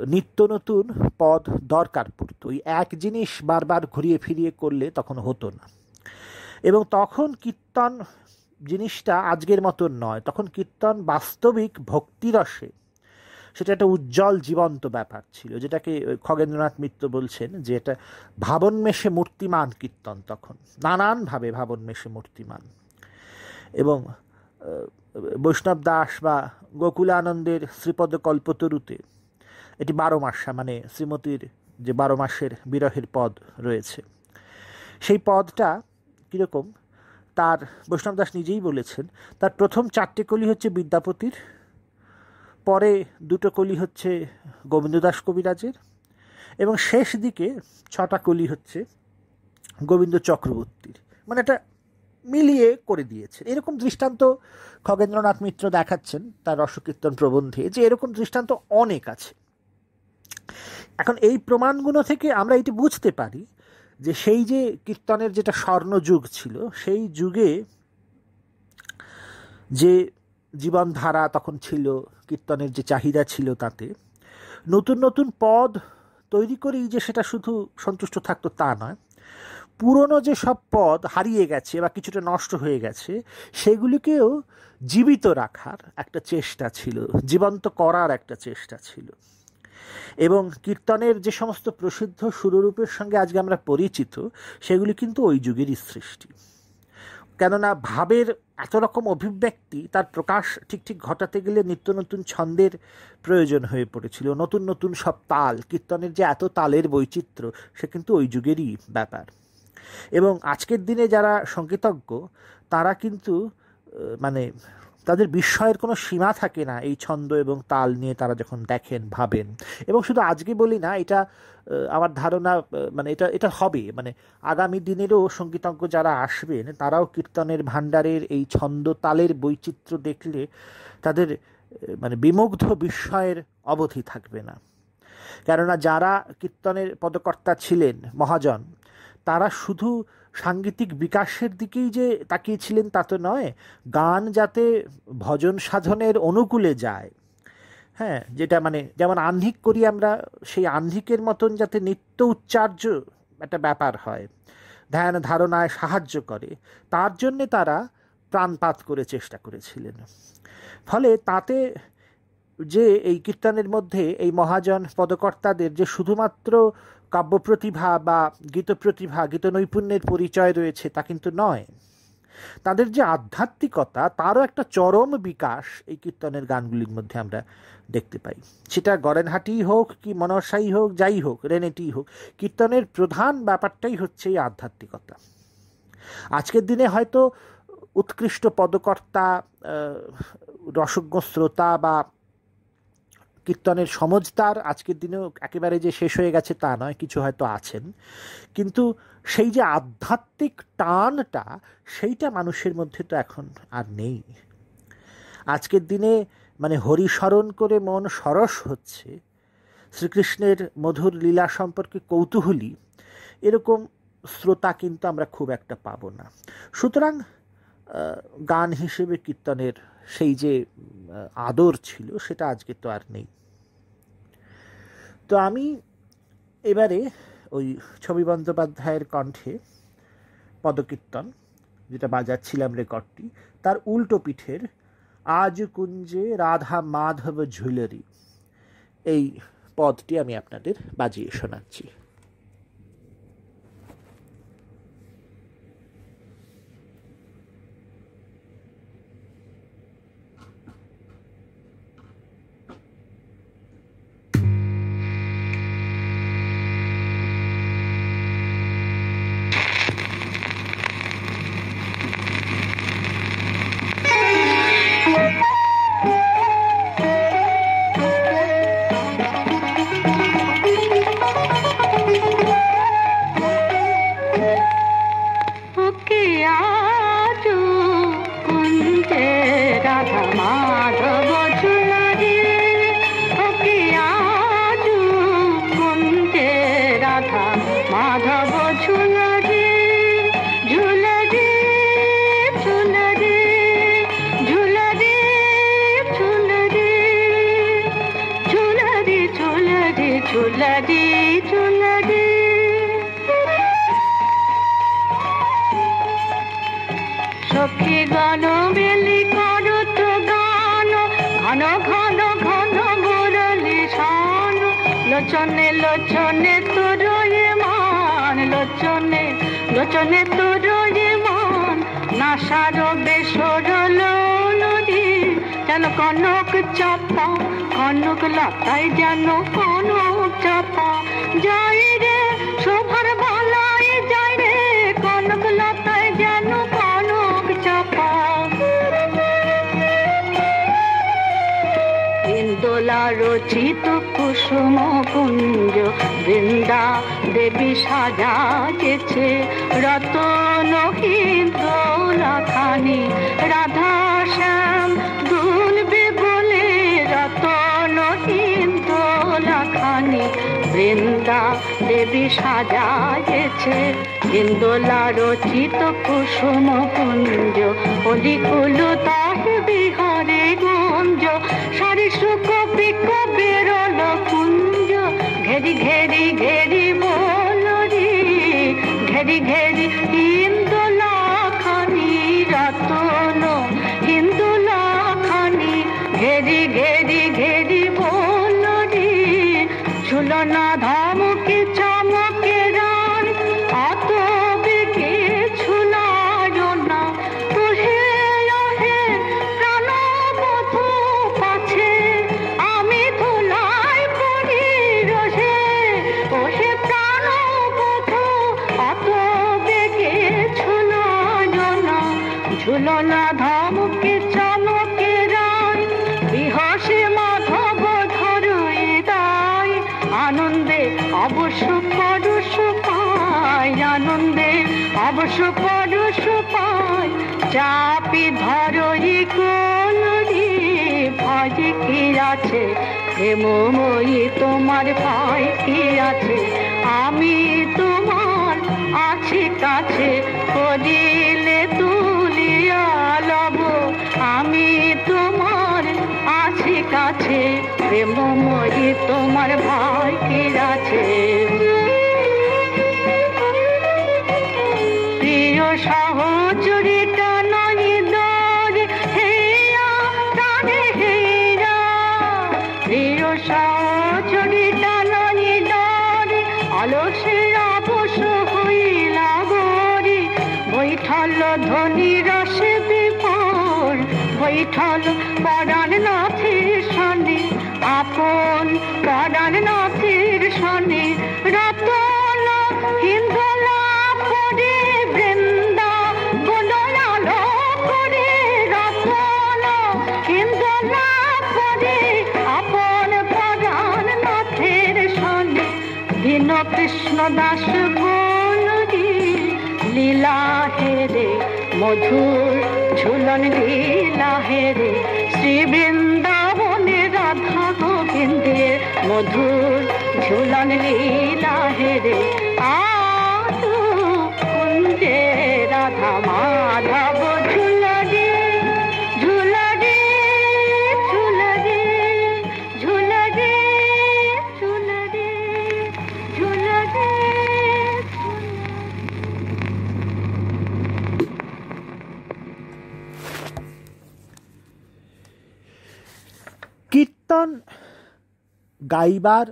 নিত্য নতুন পদ দরকার পড়তো। ওই এক জিনিস বারবার ঘুরিয়ে ফিরিয়ে করলে তখন হতো না। এবং তখন কীর্তন জিনিসটা আজকের মতন নয়, তখন কীর্তন বাস্তবিক ভক্তিরসে। সেটা একটা উজ্জ্বল জীবন্ত ব্যাপার ছিল, যেটাকে খগেন্দ্রনাথ মিত্র বলছেন যে এটা ভাবনমেষে মূর্তিমান কীর্তন তখন, নানানভাবে ভাবনমেষে মূর্তিমান। এবং বৈষ্ণব দাস বা গোকুলানন্দের শ্রীপদ কল্পতরুতে এটি বারো মাসা মানে শ্রীমতীর যে বারো মাসের বিরহের পদ রয়েছে। সেই পদটা কীরকম? তার, বৈষ্ণব দাস নিজেই বলেছেন, তার প্রথম চারটে কলি হচ্ছে বিদ্যাপতির, পরে দুটো কলি হচ্ছে গোবিন্দ দাস কবিরাজের, এবং শেষ দিকে ছটা কলি হচ্ছে গোবিন্দ চক্রবর্তীর। মানে এটা মিলিয়ে করে দিয়েছে। এরকম দৃষ্টান্ত খগেন্দ্রনাথ মিত্র দেখাচ্ছেন তার রসকীর্তন প্রবন্ধে যে এরকম দৃষ্টান্ত অনেক আছে। এখন এই প্রমাণগুলো থেকে আমরা এটি বুঝতে পারি যে সেই যে কীর্তনের যেটা স্বর্ণযুগ ছিল, সেই যুগে যে জীবনধারা তখন ছিল, কীর্তনের যে চাহিদা ছিল তাতে, নতুন নতুন পদ তৈরি করেই যে সেটা শুধু সন্তুষ্ট থাকতো তা নয়, পুরনো যে সব পদ হারিয়ে গেছে বা কিছুটা নষ্ট হয়ে গেছে, সেগুলিকেও জীবিত রাখার একটা চেষ্টা ছিল, জীবন্ত করার একটা চেষ্টা ছিল। এবং কীর্তনের যে সমস্ত প্রসিদ্ধ সুররূপের সঙ্গে আজকে আমরা পরিচিত, সেগুলি কিন্তু ওই যুগেরই সৃষ্টি। কেননা ভাবের এত রকম অভিব্যক্তি, তার প্রকাশ ঠিক ঠিক ঘটাতে গেলে নিত্য নতুন ছন্দের প্রয়োজন হয়ে পড়েছিল। নতুন নতুন সব তাল, কীর্তনের যে এত তালের বৈচিত্র্য, সে কিন্তু ওই যুগেরই ব্যাপার। এবং আজকের দিনে যারা সঙ্গীতজ্ঞ তারা কিন্তু মানে তাদের বিস্ময়ের কোনো সীমা থাকে না এই ছন্দ এবং তাল নিয়ে তারা যখন দেখেন, ভাবেন। এবং শুধু আজকে বলি না, এটা আমার ধারণা মানে এটা এটা হবে। মানে আগামী দিনেরও সঙ্গীতজ্ঞ যারা আসবেন, তারাও কীর্তনের ভাণ্ডারের এই ছন্দ তালের বৈচিত্র্য দেখলে তাদের মানে বিমুগ্ধ বিস্ময়ের অবধি থাকবে না। কেননা যারা কীর্তনের পদকর্তা ছিলেন, মহাজন, তারা শুধু সাংগীতিক বিকাশের দিকেই যে তাকিয়েছিলেন তা তো নয়, গান যাতে ভজন সাধনের অনুকূলে যায়। হ্যাঁ যেটা মানে যেমন আহ্নিক করি আমরা, সেই আহ্নিকের মতন যাতে নিত্য উচ্চার্য একটা ব্যাপার হয়। ধ্যান ধারণায় সাহায্য করে। তার জন্যে তারা প্রাণপাত করে চেষ্টা করেছিলেন। ফলে তাতে যে এই কীর্তনের মধ্যে এই মহাজন পদকর্তাদের যে শুধুমাত্র কাব্য প্রতিভা বা গীত প্রতিভা গীত নৈপুণ্যের পরিচয় রয়েছে তা কিন্তু নয়। তাদের যে আধ্যাত্মিকতা, তারও একটা চরম বিকাশ এই কীর্তনের গানগুলির মধ্যে আমরা দেখতে পাই। সেটা গরেনহাটি হোক কি মনসাই হোক, যাই হোক, রেনেটি হোক, কীর্তনের প্রধান ব্যাপারটাই হচ্ছে এই আধ্যাত্মিকতা। আজকের দিনে হয়তো উৎকৃষ্ট পদকর্তা রসজ্ঞ শ্রোতা বা কীর্তনের সমজদার আজকের দিনেও একেবারে যে শেষ হয়ে গেছে তা নয়, কিছু হয়তো আছেন। কিন্তু সেই যে আধ্যাত্মিক টানটা, সেইটা মানুষের মধ্যে তো এখন আর নেই। আজকের দিনে মানে হরিস্মরণ করে মন সরস হচ্ছে। শ্রীকৃষ্ণের মধুর লীলা সম্পর্কে কৌতূহলী, এরকম শ্রোতা কিন্তু আমরা খুব একটা পাবো না। সুতরাং গান হিসেবে কীর্তনের সেই যে আদর ছিল, সেটা আজকে তো আর নেই। তো আমি এবারে ওই ছবি বন্দ্যোপাধ্যায়ের কণ্ঠে পদকীর্তন, যেটা বাজাচ্ছিলাম রেকর্ডটি, তার উল্টো পিঠের আজ কুঞ্জে রাধা মাধব ঝুলেরি, এই পদটি আমি আপনাদের বাজিয়ে শোনাচ্ছি। বৃন্দা দেবী সাজায়েছে। ইন্দোলা রচিত কুসুম কুঞ্জ অলিকুল তাহে বিহারে আছে প্রেমময়ী তোমার ভয় কি আছে। আমি তোমার আছি কাছে করিলে তুলিয়া লব। আমি তোমার আছি কাছে প্রেমময়ী তোমার ভাই কি আছে। প্রিয় সহচরিতা বৈঠল পরাণ নাথের শনি আপন পরাণ নাথের শনি রতন হিন্দলা পরে বৃন্দা বনলালো করে, রতন হিন্দলা পরে আপন পরাণ নাথের দীন কৃষ্ণ দাস বলরি লীলা হেরে মধুর ঝুলন লীলা হেরে শ্রী বৃন্দাবনে রাধা গোবিন্দে। মধুর ঝুলন লীলা হেরে আদু কুঞ্জে রাধা মাধব গাইবার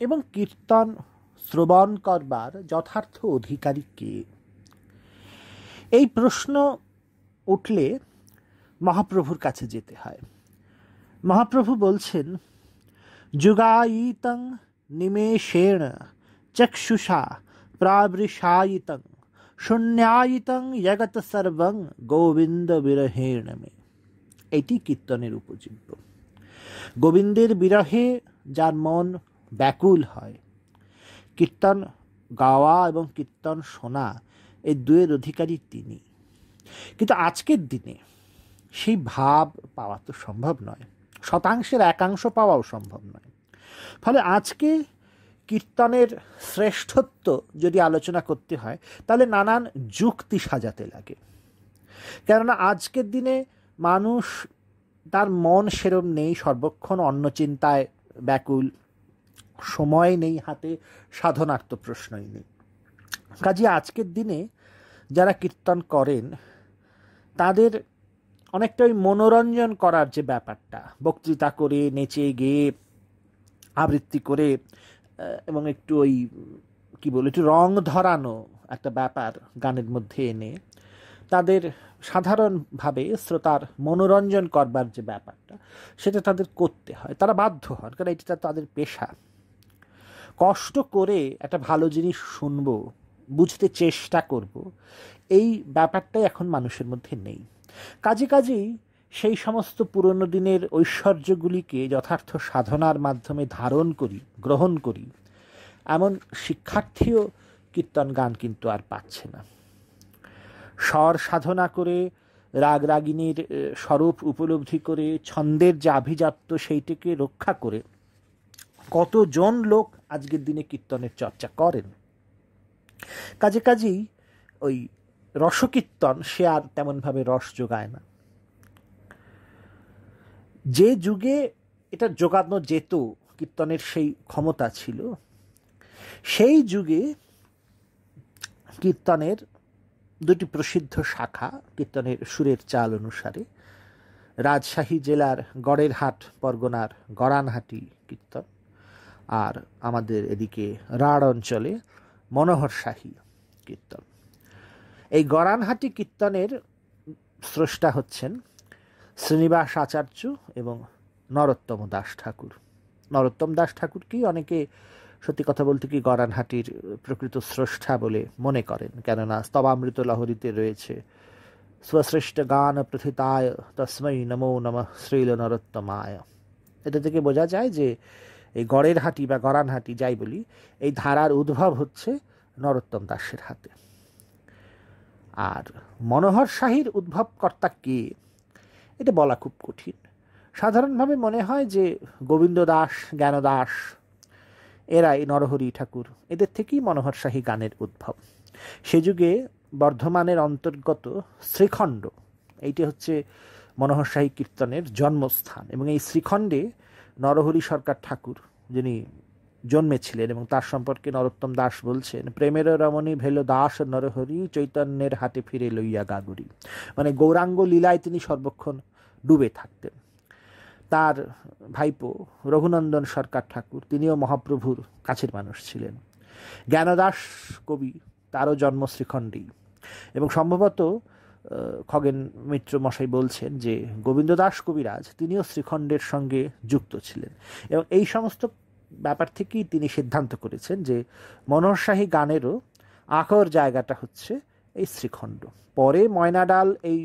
এবং কীর্তন শ্রবণ করবার যথার্থ অধিকারী কে? এই প্রশ্ন উঠলে মহাপ্রভুর কাছে যেতে হয়। মহাপ্রভু বলছেন, যুগায়িতং নিমেষেণ চক্ষুষা প্রাবৃষায়িতং শূন্যায়িতং জগত সর্বং গোবিন্দ বিরহেণ মে এটি কীর্তনের উপজীব্য গোবিন্দের বিরহে যার মন ব্যাকুল হয়। কীর্তন গাওয়া এবং কীর্তন শোনা এই দুয়ের অধিকারী তিনি। কিন্তু আজকের দিনে সেই ভাব পাওয়া তো সম্ভব নয়। শতাংশের একাংশ পাওয়াও সম্ভব নয়। ফলে আজকে কীর্তনের শ্রেষ্ঠত্ব যদি আলোচনা করতে হয়, তাহলে নানান যুক্তি সাজাতে লাগে। কেননা আজকের দিনে মানুষ তার মন সেরম নেই, সর্বক্ষণ অন্য চিন্তায় ব্যাকুল। সময় নেই হাতে সাধনার তো প্রশ্নই নেই। কাজে আজকের দিনে যারা কীর্তন করেন, তাদের অনেকটা ওই মনোরঞ্জন করার যে ব্যাপারটা, বক্তৃতা করে, নেচে গেয়ে আবৃত্তি করে এবং একটু ওই, কি বলে, একটু রং ধরানো একটা ব্যাপার গানের মধ্যে এনে, তাদের সাধারণভাবে শ্রোতার মনোরঞ্জন করবার যে ব্যাপারটা, সেটা তাদের করতে হয়। তারা বাধ্য হন, কারণ এটা তাদের পেশা। কষ্ট করে একটা ভালো জিনিস শুনব, বুঝতে চেষ্টা করব, এই ব্যাপারটাই এখন মানুষের মধ্যে নেই। কাজে কাজেই সেই সমস্ত পুরনো দিনের ঐশ্বর্যগুলিকে যথার্থ সাধনার মাধ্যমে ধারণ করি, গ্রহণ করি, এমন শিক্ষার্থীও কীর্তন গান কিন্তু আর পাচ্ছে না। স্বর সাধনা করে, রাগ রাগিনীর স্বরূপ উপলব্ধি করে, ছন্দের যে আভিজাত্য সেইটিকে রক্ষা করে। কতজন লোক আজকের দিনে কীর্তনের চর্চা করেন? কাজে কাজেই ওই রসকীর্তন, সে আর তেমনভাবে রস যোগায় না। যে যুগে এটা যোগানো যেত, কীর্তনের সেই ক্ষমতা ছিল, সেই যুগে কীর্তনের দুটি প্রসিদ্ধ শাখা কীর্তনের সুরের চাল অনুসারে। রাজশাহী জেলার গড়েরহাট পরগনার গড়ানহাটি কীর্তন আর আমাদের এদিকে রাঢ় অঞ্চলে মনোহর শাহী কীর্তন। এই গড়ানহাটি কীর্তনের স্রষ্টা হচ্ছেন শ্রীনিবাস আচার্য এবং নরোত্তম দাস ঠাকুর। নরোত্তম দাস ঠাকুরকেই অনেকে সত্যি কথা বলতে কি গড়ানহাটির প্রকৃত স্রষ্টা বলে মনে করেন। কেননা স্তবামৃত লহরীতে রয়েছে। স্বশ্রেষ্ঠ গান প্রথিতায় তস্মৈ নমো নম শ্রীল নরোত্তমায়। এটা থেকে বোঝা যায় যে এই গড়ের হাটি বা গড়ানহাটি যাই বলি, এই ধারার উদ্ভব হচ্ছে নরোত্তম দাসের হাতে। আর মনোহর শাহীর উদ্ভবকর্তা কে? এটা বলা খুব কঠিন। সাধারণভাবে মনে হয় যে গোবিন্দ দাস, জ্ঞানদাস এরাই নরহরি ঠাকুর। এদের থেকেই মনোহর শাহী গানের উদ্ভব। সে যুগে বর্ধমানের অন্তর্গত শ্রীখণ্ড, এইটি হচ্ছে মনোহর শাহী কীর্তনের জন্মস্থান এবং এই শ্রীখণ্ডে নরহরি সরকার ঠাকুর যিনি জন্মেছিলেন এবং তার সম্পর্কে নরোত্তম দাস বলছেন, প্রেমের রমণী ভেল দাস নরহরি, চৈতন্যের হাতে ফিরে লইয়া গাগুরি মানে গৌরাঙ্গ লীলায় তিনি সর্বক্ষণ ডুবে থাকতেন। তার ভাইপো রঘুনন্দন সরকার ঠাকুর, তিনিও মহাপ্রভুর কাছের মানুষ ছিলেন। জ্ঞানদাস কবি, তারও জন্ম শ্রীখণ্ডেই এবং সম্ভবত খগেন মিত্র মশাই বলছেন যে গোবিন্দ দাস কবিরাজ তিনিও শ্রীখণ্ডের সঙ্গে যুক্ত ছিলেন। এবং এই সমস্ত ব্যাপার থেকেই তিনি সিদ্ধান্ত করেছেন যে মনোহরশাহী গানেরও আঁকর জায়গাটা হচ্ছে এই শ্রীখণ্ড। পরে ময়নাডাল এই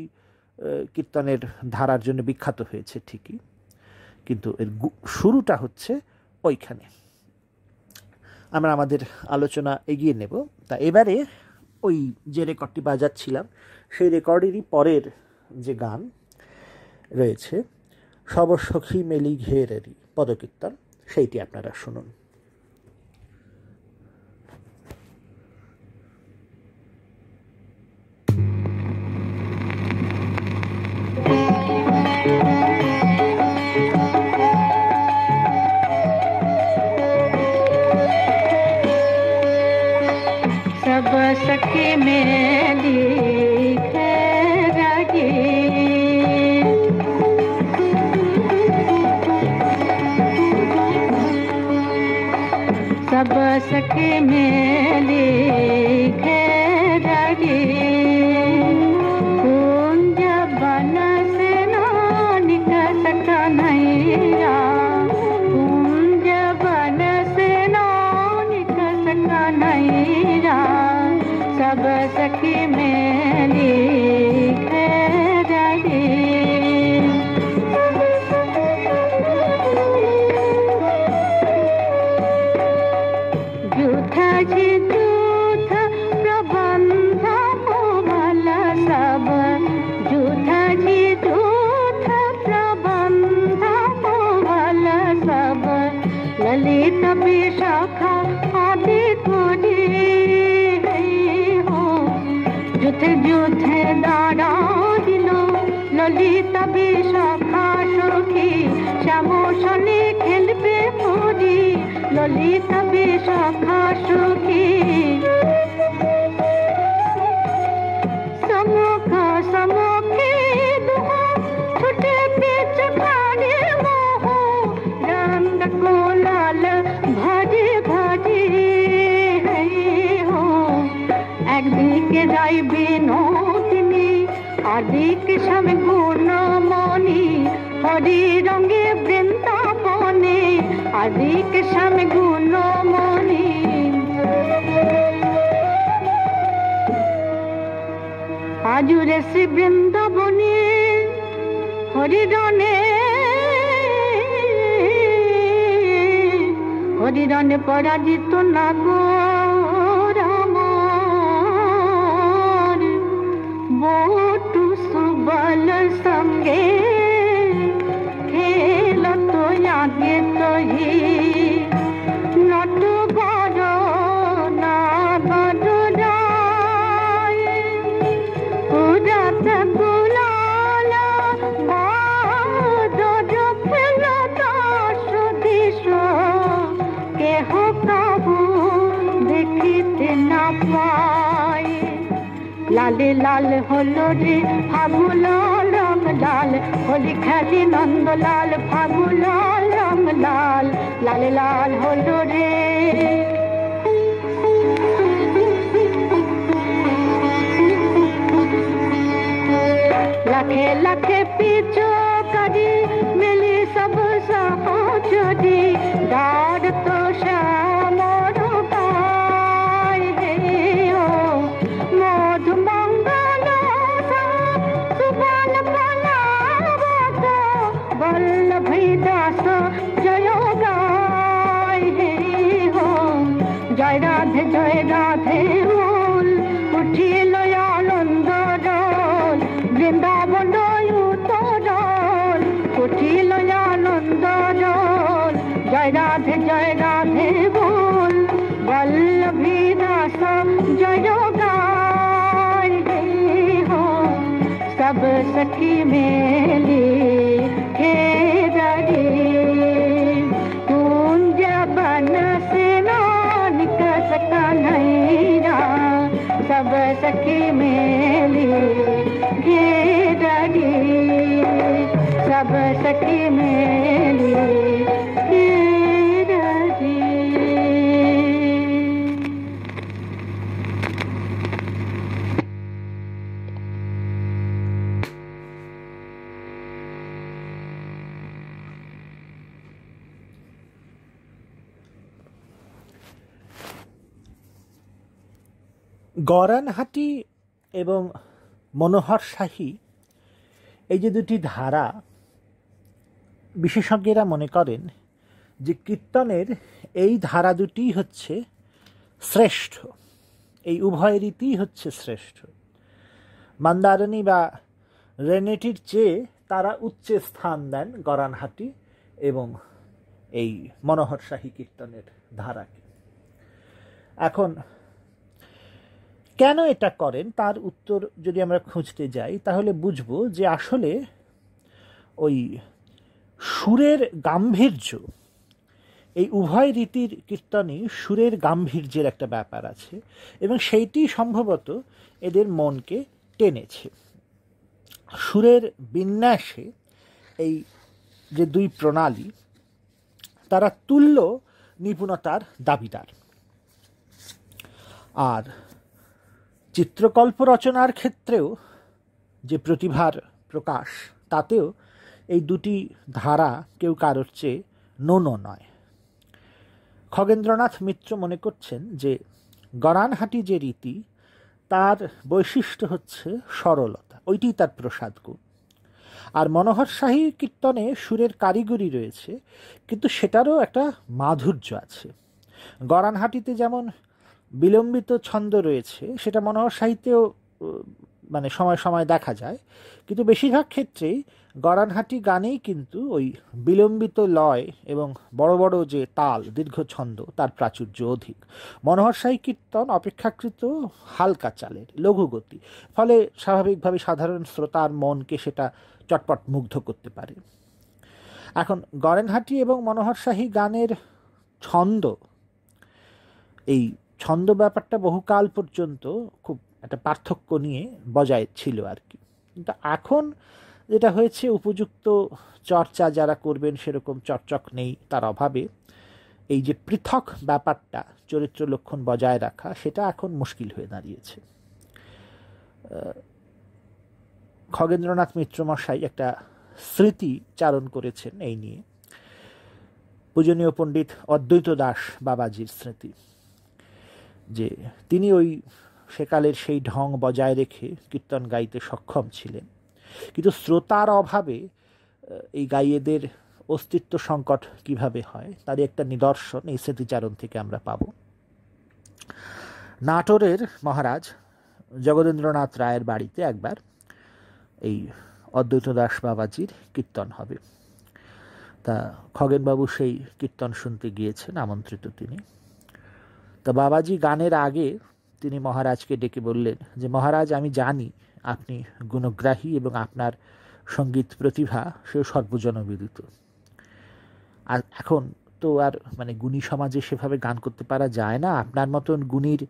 কীর্তনের ধারার জন্য বিখ্যাত হয়েছে ঠিকই। কিন্তু এর শুরুটা হচ্ছে ওইখানে। আমরা আমাদের আলোচনা এগিয়ে নেব। তা এবারে ওই যে রেকর্ডটি বাজাচ্ছিলাম, সেই রেকর্ডেরই পরের যে গান রয়েছে সবসখী মেলি ঘেরেরই পদকীর্তন, সেইটি আপনারা শুনুন। হরি রঙে বৃন্দাবনে আদিকে স্বামী গুণমণি। আজুরে শ্রী বৃন্দাবনে হরিরণে। হরিরণে পরাজিত নাগর লালে লাল, হলো রে ফাগুল রং লাল। হোলি খেলি নন্দ লাল ফাগুল রং লাল। লাল লাল, হলো রে গরানহাটি এবং মনোহর শাহী এই যে দুটি ধারা বিশেষজ্ঞেরা মনে করেন যে কীর্তনের এই ধারা দুটি হচ্ছে শ্রেষ্ঠ, এই উভয় রীতি হচ্ছে শ্রেষ্ঠ। মন্দারণী বা রেনেটির চেয়ে তারা উচ্চে স্থান দেন গরানহাটি এবং এই মনোহর শাহী কীর্তনের ধারাকে। এখন কেন এটা করেন? তার উত্তর যদি আমরা খুঁজতে যাই, তাহলে বুঝব যে আসলে ওই সুরের গাম্ভীর্য, এই উভয় রীতির কীর্তনে সুরের গাম্ভীর্যের একটা ব্যাপার আছে এবং সেইটি সম্ভবত এদের মনকে টেনেছে। সুরের বিন্যাসে এই যে দুই প্রণালী, তারা তুল্য নিপুণতার দাবিদার। আর চিত্রকল্প রচনার ক্ষেত্রেও যে প্রতিভার প্রকাশ, তাতেও এই দুটি ধারা কেউ কারোর চেয়ে নোনো নয়। খগেন্দ্রনাথ মিত্র মনে করছেন যে গরানহাটি যে রীতি, তার বৈশিষ্ট্য হচ্ছে সরলতা, ওইটি তার প্রসাদ গুণ। আর মনোহর শাহী কীর্তনে সুরের কারিগরি রয়েছে, কিন্তু সেটারও একটা মাধুর্য আছে। গরানহাটিতে যেমন বিলম্বিত ছন্দ রয়েছে, সেটা মনোহর সাহিত্যেও মানে সময় সময় দেখা যায়। কিন্তু বেশিরভাগ ক্ষেত্রেই গড়ানহাটি গানেই কিন্তু ওই বিলম্বিত লয় এবং বড় বড় যে তাল, দীর্ঘ ছন্দ, তার প্রাচুর্য অধিক। মনোহর শাহী কীর্তন অপেক্ষাকৃত হালকা চালের লঘু গতি ফলে স্বাভাবিকভাবে সাধারণ শ্রোতার মনকে সেটা চটপট মুগ্ধ করতে পারে। এখন গরেনহাটি এবং মনোহর শাহী গানের ছন্দ, এই ছন্দ ব্যাপারটা বহুকাল পর্যন্ত খুব একটা পার্থক্য নিয়ে বজায় ছিল আর কি। কিন্তু এখন যেটা হয়েছে, উপযুক্ত চর্চা যারা করবেন সেরকম চর্চক নেই তার অভাবে। এই যে পৃথক ব্যাপারটা, চরিত্র লক্ষণ বজায় রাখা, সেটা এখন মুশকিল হয়ে দাঁড়িয়েছে। খগেন্দ্রনাথ মিত্র মশাই একটা স্মৃতি চারণ করেছেন এই নিয়ে। পূজনীয় পণ্ডিত অদ্বৈত দাস বাবাজির স্মৃতি। যে তিনি ওই সেকালের সেই ঢং বজায় রেখে কীর্তন গাইতে সক্ষম ছিলেন। কিন্তু শ্রোতার অভাবে এই গাইয়েদের অস্তিত্ব সংকট কীভাবে হয়, তারই একটা নিদর্শন এই স্মৃতিচারণ থেকে আমরা পাব। নাটোরের মহারাজ জগদেন্দ্রনাথ রায়ের বাড়িতে একবার এই অদ্বৈত দাস বাবাজির কীর্তন হবে। তা খগেনবাবু সেই কীর্তন শুনতে গিয়েছেন, আমন্ত্রিত তিনি। তা বাবাজি গানের আগে তিনি মহারাজকে ডেকে বললেন যে, মহারাজ, আমি জানি আপনি গুণগ্রাহী এবং আপনার সংগীত প্রতিভা সে সর্বজনবিদিত। আর এখন তো আর মানে গুণী সমাজে সেভাবে গান করতে পারা যায় না। আপনার মতন গুণীর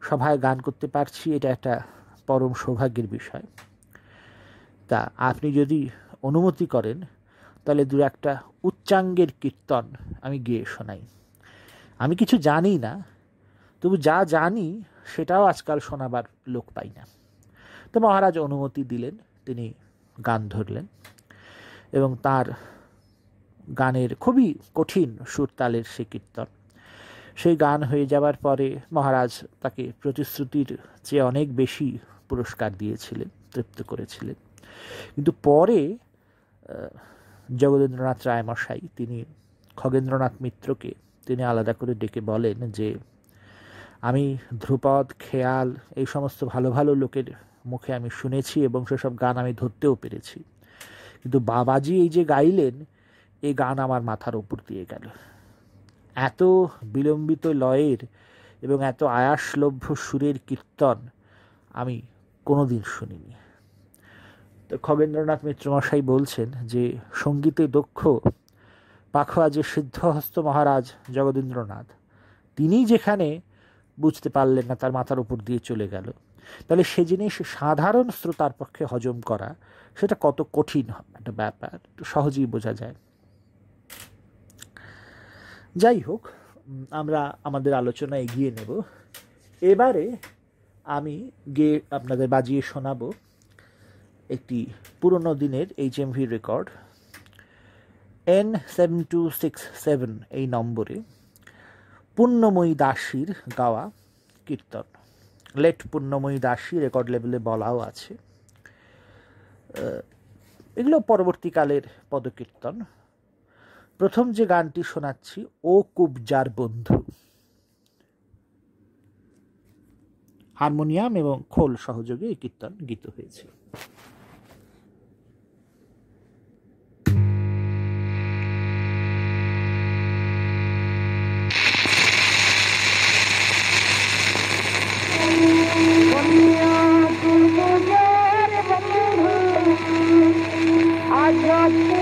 সভায় গান করতে পারছি, এটা একটা পরম সৌভাগ্যের বিষয়। তা আপনি যদি অনুমতি করেন, তাহলে দু একটা উচ্চাঙ্গের কীর্তন আমি গেয়ে শোনাই। আমি কিছু জানি না তবু যা জানি, সেটাও আজকাল শোনাবার লোক পাই না। তো মহারাজ অনুমতি দিলেন, তিনি গান ধরলেন এবং তার গানের খুবই কঠিন সুরতালের সে কীর্তন। সেই গান হয়ে যাওয়ার পরে মহারাজ তাকে প্রতিশ্রুতির চেয়ে অনেক বেশি পুরস্কার দিয়েছিলেন, তৃপ্ত করেছিলেন। কিন্তু পরে জগদেন্দ্রনাথ রায়মশাই, তিনি খগেন্দ্রনাথ মিত্রকে তিনি আলাদা করে ডেকে বলেন যে আমি ধ্রুপদ, খেয়াল এই সমস্ত ভালো ভালো লোকের মুখে আমি শুনেছি এবং সেসব গান আমি ধরতেও পেরেছি। কিন্তু বাবাজি এই যে গাইলেন এই গান আমার মাথার ওপর দিয়ে গেল। এত বিলম্বিত লয়ের এবং এত আয়াসলভ্য সুরের কীর্তন আমি কোনো দিন শুনিনি। তো খগেন্দ্রনাথ মিত্রমশাই বলছেন যে, সঙ্গীতে দক্ষ পাখোয়া যে সিদ্ধহস্ত মহারাজ জগদীন্দ্রনাথ। তিনি যেখানে বুঝতে পারলেন না, তার মাথার উপর দিয়ে চলে গেল। তাহলে সে জিনিস সাধারণ শ্রোতার পক্ষে হজম করা, সেটা কত কঠিন একটা ব্যাপার সহজেই বোঝা যায়। যাই হোক আমরা আমাদের আলোচনা এগিয়ে নেব। এবারে আমি গিয়ে আপনাদের বাজিয়ে শোনাবো একটি পুরনো দিনের H V record N seven two six seven এই নম্বরে। পুণ্যময়ী দাসীর গাওয়া কীর্তন। লেট পুণ্যময়ী দাসী রেকর্ড লেভেলে বলাও আছে। এগুলো পরবর্তীকালের পদকীর্তন। প্রথম যে গানটি শোনাচ্ছি, ও কুবজার বন্ধু। হারমোনিয়াম এবং খোল সহযোগে এই কীর্তন গীত হয়েছে। आध्यात्मिक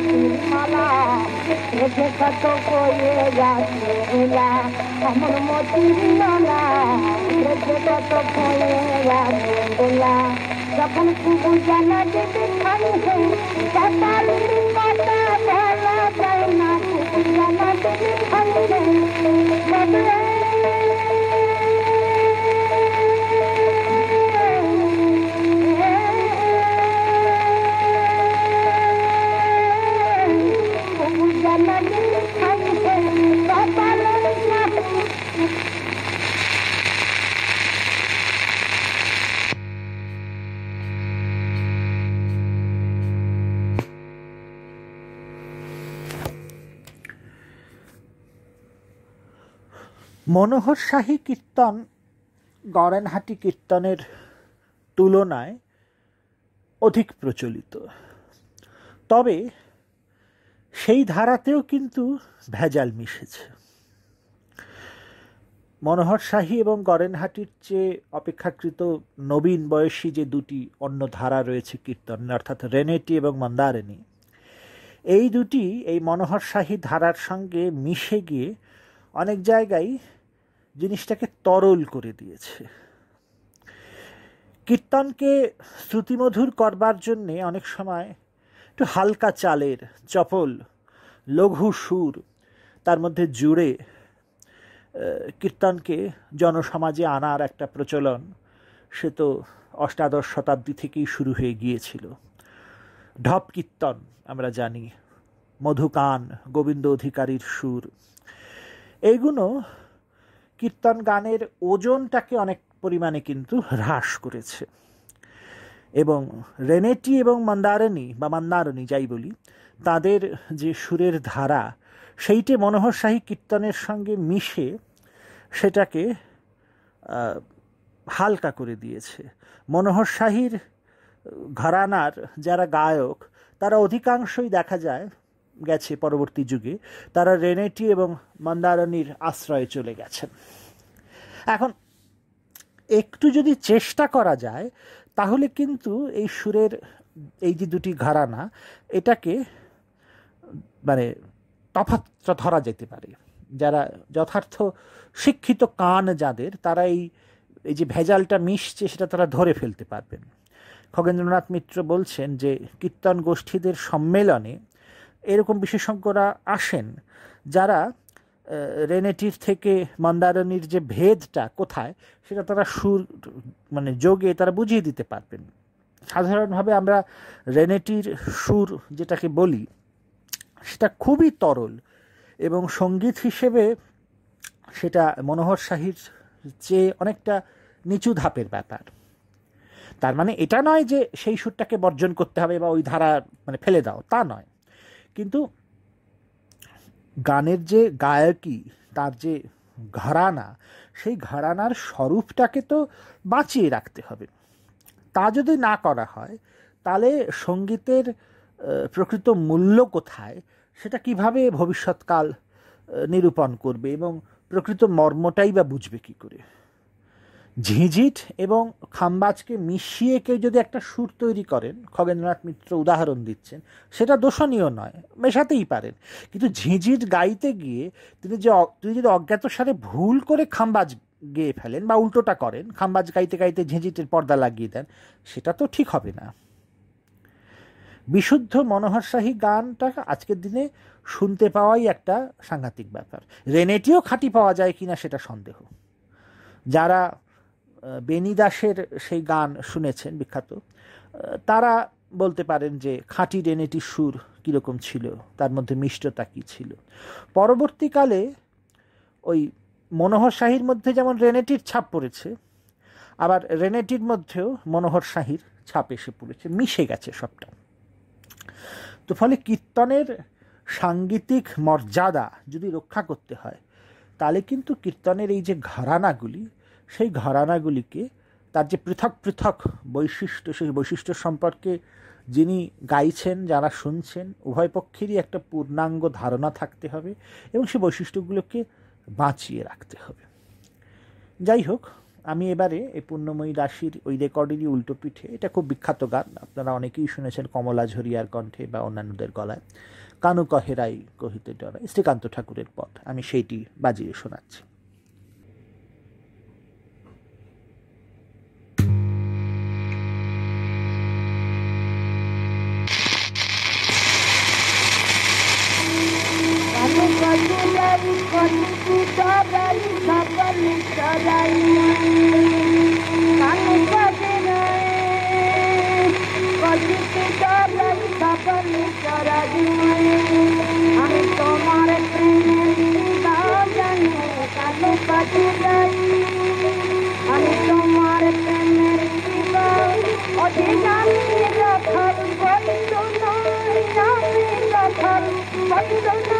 Mana Moti mana Ese kato koye gasula Amor moti nana Ese kato koye gasula যখন কুকুর জানা যেতে খাই চাতালি কথা বলা যায় মনোহর শাহী কীর্তন, গড়েনহাটি কীর্তনের তুলনায় অধিক প্রচলিত। তবে সেই ধারাতেও কিন্তু ভেজাল মিশেছে। মনোহর শাহী এবং গরেনহাটির চেয়ে অপেক্ষাকৃত নবীন বয়সী যে দুটি অন্য ধারা রয়েছে কীর্তন অর্থাৎ রেনেটি এবং মন্দারিনী, এই দুটি, এই মনোহর শাহী ধারার সঙ্গে মিশে গিয়ে অনেক জায়গায় জিনিসটাকে তরল করে দিয়েছে। কীর্তনকে শ্রুতিমধুর করবার জন্যে অনেক সময় একটু হালকা চালের চপল, লঘু সুর, তার মধ্যে জুড়ে কীর্তনকে জনসমাজে আনার একটা প্রচলন, সে তো অষ্টাদশ শতাব্দী থেকেই শুরু হয়ে গিয়েছিল। ঢপ কীর্তন আমরা জানি, মধুকান, গোবিন্দ অধিকারীর সুর। এইগুলো কীর্তন গানের ওজনটাকে অনেক পরিমাণে কিন্তু হ্রাস করেছে। এবং রেনেটি এবং মন্দারণী বা মন্দারণী যাই বলি, তাদের যে সুরের ধারা, সেইটে মনোহরশাহী কীর্তনের সঙ্গে মিশে সেটাকে হালকা করে দিয়েছে। মনোহরশাহীর, ঘরানার যারা গায়ক, তারা অধিকাংশই দেখা যায় গেছে পরবর্তী যুগে, তারা রেনেটি এবং মন্দারণীর আশ্রয়ে চলে গেছেন। এখন, একটু যদি চেষ্টা করা যায়, তাহলে কিন্তু এই সুরের এই যে দুটি ঘরানা, এটাকে মানে তফাৎ ধরা যেতে পারে। যারা যথার্থ শিক্ষিত কান যাদের, তারা এই এই যে ভেজালটা মিশছে, সেটা তারা ধরে ফেলতে পারবেন। খগেন্দ্রনাথ মিত্র বলছেন যে, কীর্তন গোষ্ঠীদের সম্মেলনে এরকম বিশেষজ্ঞরা আসেন যারা রেনেটির থেকে মন্দারণীর যে ভেদটা কোথায়, সেটা তারা সুর মানে যোগে তারা বুঝিয়ে দিতে পারবেন। সাধারণভাবে আমরা রেনেটির সুর যেটাকে বলি, সেটা খুবই তরল এবং সংগীত হিসেবে সেটা মনোহর শাহীর চেয়ে অনেকটা নিচু ধাপের ব্যাপার। তার মানে এটা নয় যে সেই সুরটাকে বর্জন করতে হবে বা ওই ধারা মানে ফেলে দাও, তা নয়। কিন্তু গানের যে গায়কী, তার যে ঘরানা, সেই ঘরানার স্বরূপটাকে তো বাঁচিয়ে রাখতে হবে। তা যদি না করা হয়, তাহলে সঙ্গীতের প্রকৃত মূল্য কোথায়? সেটা কীভাবে ভবিষ্যৎকাল নিরূপণ করবে এবং প্রকৃত মর্মটাই বা বুঝবে কী করে? ঝিঁঝিট এবং খাম্বাজকে মিশিয়ে কেউ যদি একটা সুর তৈরি করেন, খগেন্দ্রনাথ মিত্র উদাহরণ দিচ্ছেন, সেটা দোষণীয় নয়, মেশাতেই পারেন। কিন্তু ঝিঁঝিট গাইতে গিয়ে তিনি যে তিনি যদি অজ্ঞাত সারে ভুল করে খাম্বাজ গেয়ে ফেলেন বা উল্টোটা করেন, খাম্বাজ গাইতে গাইতে ঝিঁঝিটের পর্দা লাগিয়ে দেন, সেটা তো ঠিক হবে না। বিশুদ্ধ মনোহরশাহী গানটা আজকের দিনে শুনতে পাওয়াই একটা সাংঘাতিক ব্যাপার। রেনেটিও খাঁটি পাওয়া যায় কিনা সেটা সন্দেহ। যারা বেনি দাসের সেই গান শুনেছেন, বিখ্যাত। তারা বলতে পারেন যে খাঁটি রেনেটির সুর কীরকম ছিল, তার মধ্যে মিষ্টতা কী ছিল। পরবর্তীকালে ওই মনোহর শাহীর মধ্যে যেমন রেনেটির ছাপ পড়েছে, আবার রেনেটির মধ্যেও মনোহর শাহীর ছাপ এসে পড়েছে, মিশে গেছে সবটা। তো ফলে কীর্তনের সাংগীতিক মর্যাদা যদি রক্ষা করতে হয়, তাহলে কিন্তু কীর্তনের এই যে ঘরানাগুলি সেই ঘরানাগুলিকে, তার যে পৃথক পৃথক বৈশিষ্ট্য, সেই বৈশিষ্ট্য সম্পর্কে যিনি গাইছেন, যারা শুনছেন, উভয় পক্ষেরই একটা পূর্ণাঙ্গ ধারণা থাকতে হবে এবং সেই বৈশিষ্ট্যগুলোকে বাঁচিয়ে রাখতে হবে। যাই হোক, আমি এবারে এই পূর্ণময়ী রাশির ওই রেকর্ডেরই উল্টো পিঠে, এটা খুব বিখ্যাত গান, আপনারা অনেকেই শুনেছেন কমলা ঝরিয়ার কণ্ঠে বা অন্যান্যদের গলায়, কানু কহেরাই কহিতে ডরাই শ্রীকান্ত ঠাকুরের পথ, আমি সেইটি বাজিয়ে শোনাচ্ছি। আমি তোমার প্রেমের জানি কালো কাটু যাই আমি তোমার প্রেমের অধিকারী রাখার বন্ধ নয় আমি রাখার বন্ধ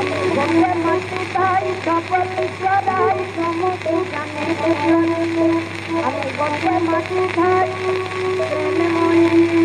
আমি গোটে মাটি ভাই কবল চড়াই সমস্ত জানে আমি গোটে মাটি ভাই প্রেমে আমি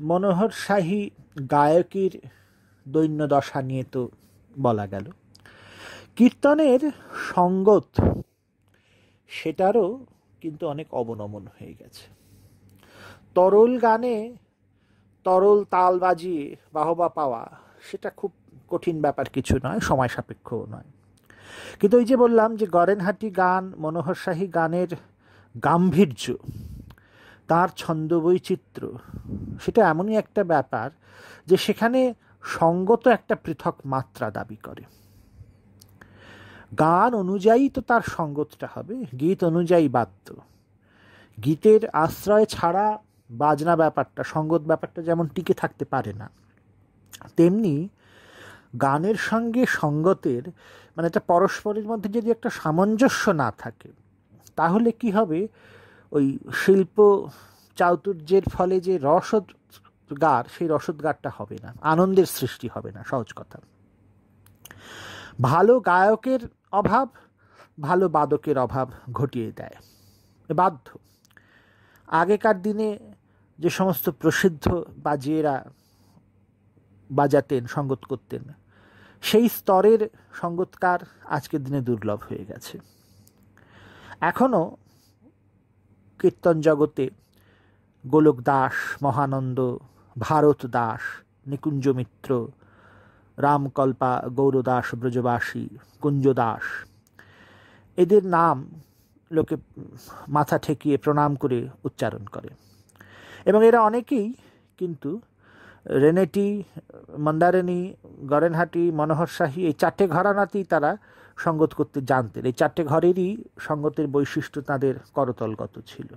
মনোহর শাহী গায়কের দৈন্য দশা নিয়ে তো বলা গেল। কীর্তনের সঙ্গত সেটারও কিন্তু অনেক অবনমন হয়ে গেছে। তরল গানে তরল তাল বাজিয়ে বাহবা পাওয়া সেটা খুব কঠিন ব্যাপার কিছু নয়, সময় সাপেক্ষও নয়। কিন্তু ওই যে বললাম যে গরেনহাটি গান, মনোহর শাহী গানের গাম্ভীর্য তার ছন্দ বৈচিত্র্য সেটা এমনই একটা ব্যাপার যে সেখানে সঙ্গত একটা পৃথক মাত্রা দাবি করে। গান অনুযায়ী তো তার সঙ্গতটা হবে, গীত অনুযায়ী বাদ্য। গীতের আশ্রয় ছাড়া বাজনা ব্যাপারটা, সঙ্গত ব্যাপারটা যেমন টিকে থাকতে পারে না, তেমনি গানের সঙ্গে সঙ্গতের মানে একটা পরস্পরের মধ্যে যদি একটা সামঞ্জস্য না থাকে, তাহলে কি হবে? ওই শিল্প চাতুর্যের ফলে যে রসদগার সেই রসদগারটা হবে না। আনন্দের সৃষ্টি হবে না, সহজ কথা। ভালো গায়কের অভাব, ভালো বাদকের অভাব ঘটিয়ে দেয়। বাধ্য। আগেকার দিনে যে সমস্ত প্রসিদ্ধ বাজিয়েরা বাজাতেন, সঙ্গত করতেন, সেই স্তরের সঙ্গতকার আজকের দিনে দুর্লভ হয়ে গেছে। এখনও কীর্তন জগতে। গোলক দাস, মহানন্দ, ভারত দাস, নিকুঞ্জ মিত্র, রামকল্পা গৌরদাস ব্রজবাসী, কুঞ্জ দাস। এদের নাম লোকে মাথা ঠেকিয়ে প্রণাম করে উচ্চারণ করে। এবং এরা অনেকেই কিন্তু রেনেটি মন্দারিনী গরেনহাটি মনোহর শাহী এই চারটে ঘরানাতেই তারা সঙ্গত করতে জানতেন। এই চারটে ঘরেরই সঙ্গতের বৈশিষ্ট্য তাদের করতলগত ছিল।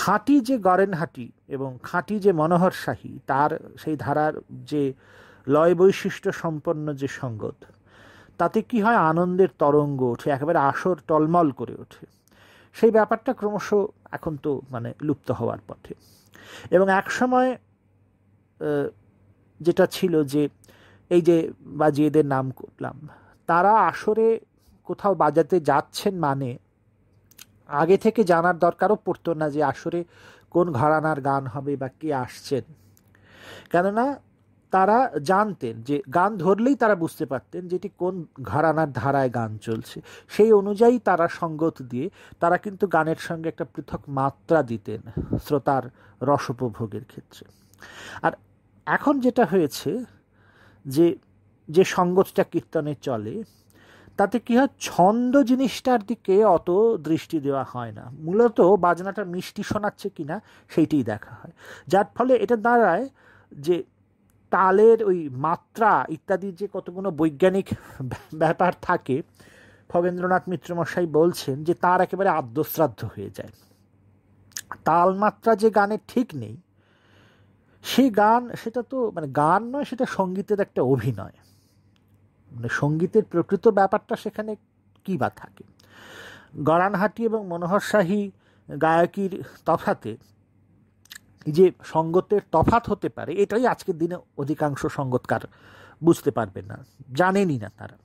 খাঁটি যে গরেনহাটি এবং খাঁটি যে মনোহর শাহী তার সেই ধারার যে লয় বৈশিষ্ট্য সম্পন্ন যে সঙ্গত, তাতে কি হয় আনন্দের তরঙ্গ ওঠে, একেবারে আসর টলমল করে ওঠে। সেই ব্যাপারটা ক্রমশ এখন তো মানে লুপ্ত হওয়ার পথে। এবং একসময় যেটা ছিল যে, এই যে বাজিয়েদের নাম করলাম তারা আসরে কোথাও বাজাতে যাচ্ছেন মানে আগে থেকে জানার দরকারও পড়তো না যে আসরে কোন ঘরানার গান হবে বা কে আসছেন। কেননা তারা জানতেন যে গান ধরলেই তারা বুঝতে পারতেন যেটি কোন ঘরানার ধারায় গান চলছে। সেই অনুযায়ী তারা সঙ্গত দিয়ে তারা কিন্তু গানের সঙ্গে একটা পৃথক মাত্রা দিতেন শ্রোতার রস উপভোগের ক্ষেত্রে। আর এখন যেটা হয়েছে যে যে সঙ্গতটা কীর্তনে চলে, তাতে কি হয়, ছন্দ জিনিসটার দিকে অত দৃষ্টি দেওয়া হয় না। মূলত বাজনাটা মিষ্টি শোনাচ্ছে কিনা সেইটাই দেখা হয়। যার ফলে এটা দাঁড়ায় যে তালের ওই মাত্রা ইত্যাদি যে কতগুলো বৈজ্ঞানিক ব্যাপার থাকে খগেন্দ্রনাথ মিত্রমশাই বলছেন যে তার একেবারে আদ্যশ্রাদ্ধ হয়ে যায়। তাল মাত্রা যে গানের ঠিক নেই সেই গান, সেটা তো মানে গান নয়, সেটা সঙ্গীতের একটা অভিনয়। মানে সঙ্গীতের প্রকৃত ব্যাপারটা সেখানে কী বা থাকে? গড়ানহাটি এবং মনোহর শাহী গায়কীর তফাতে যে সঙ্গতের তফাত হতে পারে, এটাই আজকের দিনে অধিকাংশ সঙ্গতকার বুঝতে পারবে না, জানেনই না তারা।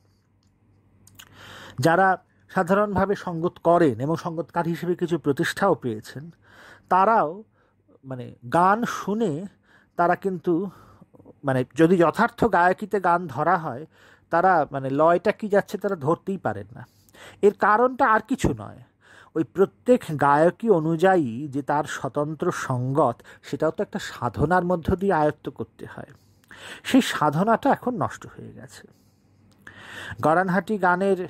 যারা সাধারণভাবে সঙ্গত করেন এবং সঙ্গতকার হিসেবে কিছু প্রতিষ্ঠাও পেয়েছেন, তারাও মানে গান শুনে তারা কিন্তু মানে যদি যথার্থ গায়কিতে গান ধরা হয় তারা মানে লয়টা কি যাচ্ছে তারা ধরতেই পারেন না। এর কারণটা আর কিছু নয়। ওই প্রত্যেক গায়কী অনুযায়ী যে তার স্বতন্ত্র সঙ্গত, সেটাও তো একটা সাধনার মধ্য দিয়ে আয়ত্ত করতে হয়। সেই সাধনাটা এখন নষ্ট হয়ে গেছে। গরানহাটি গানের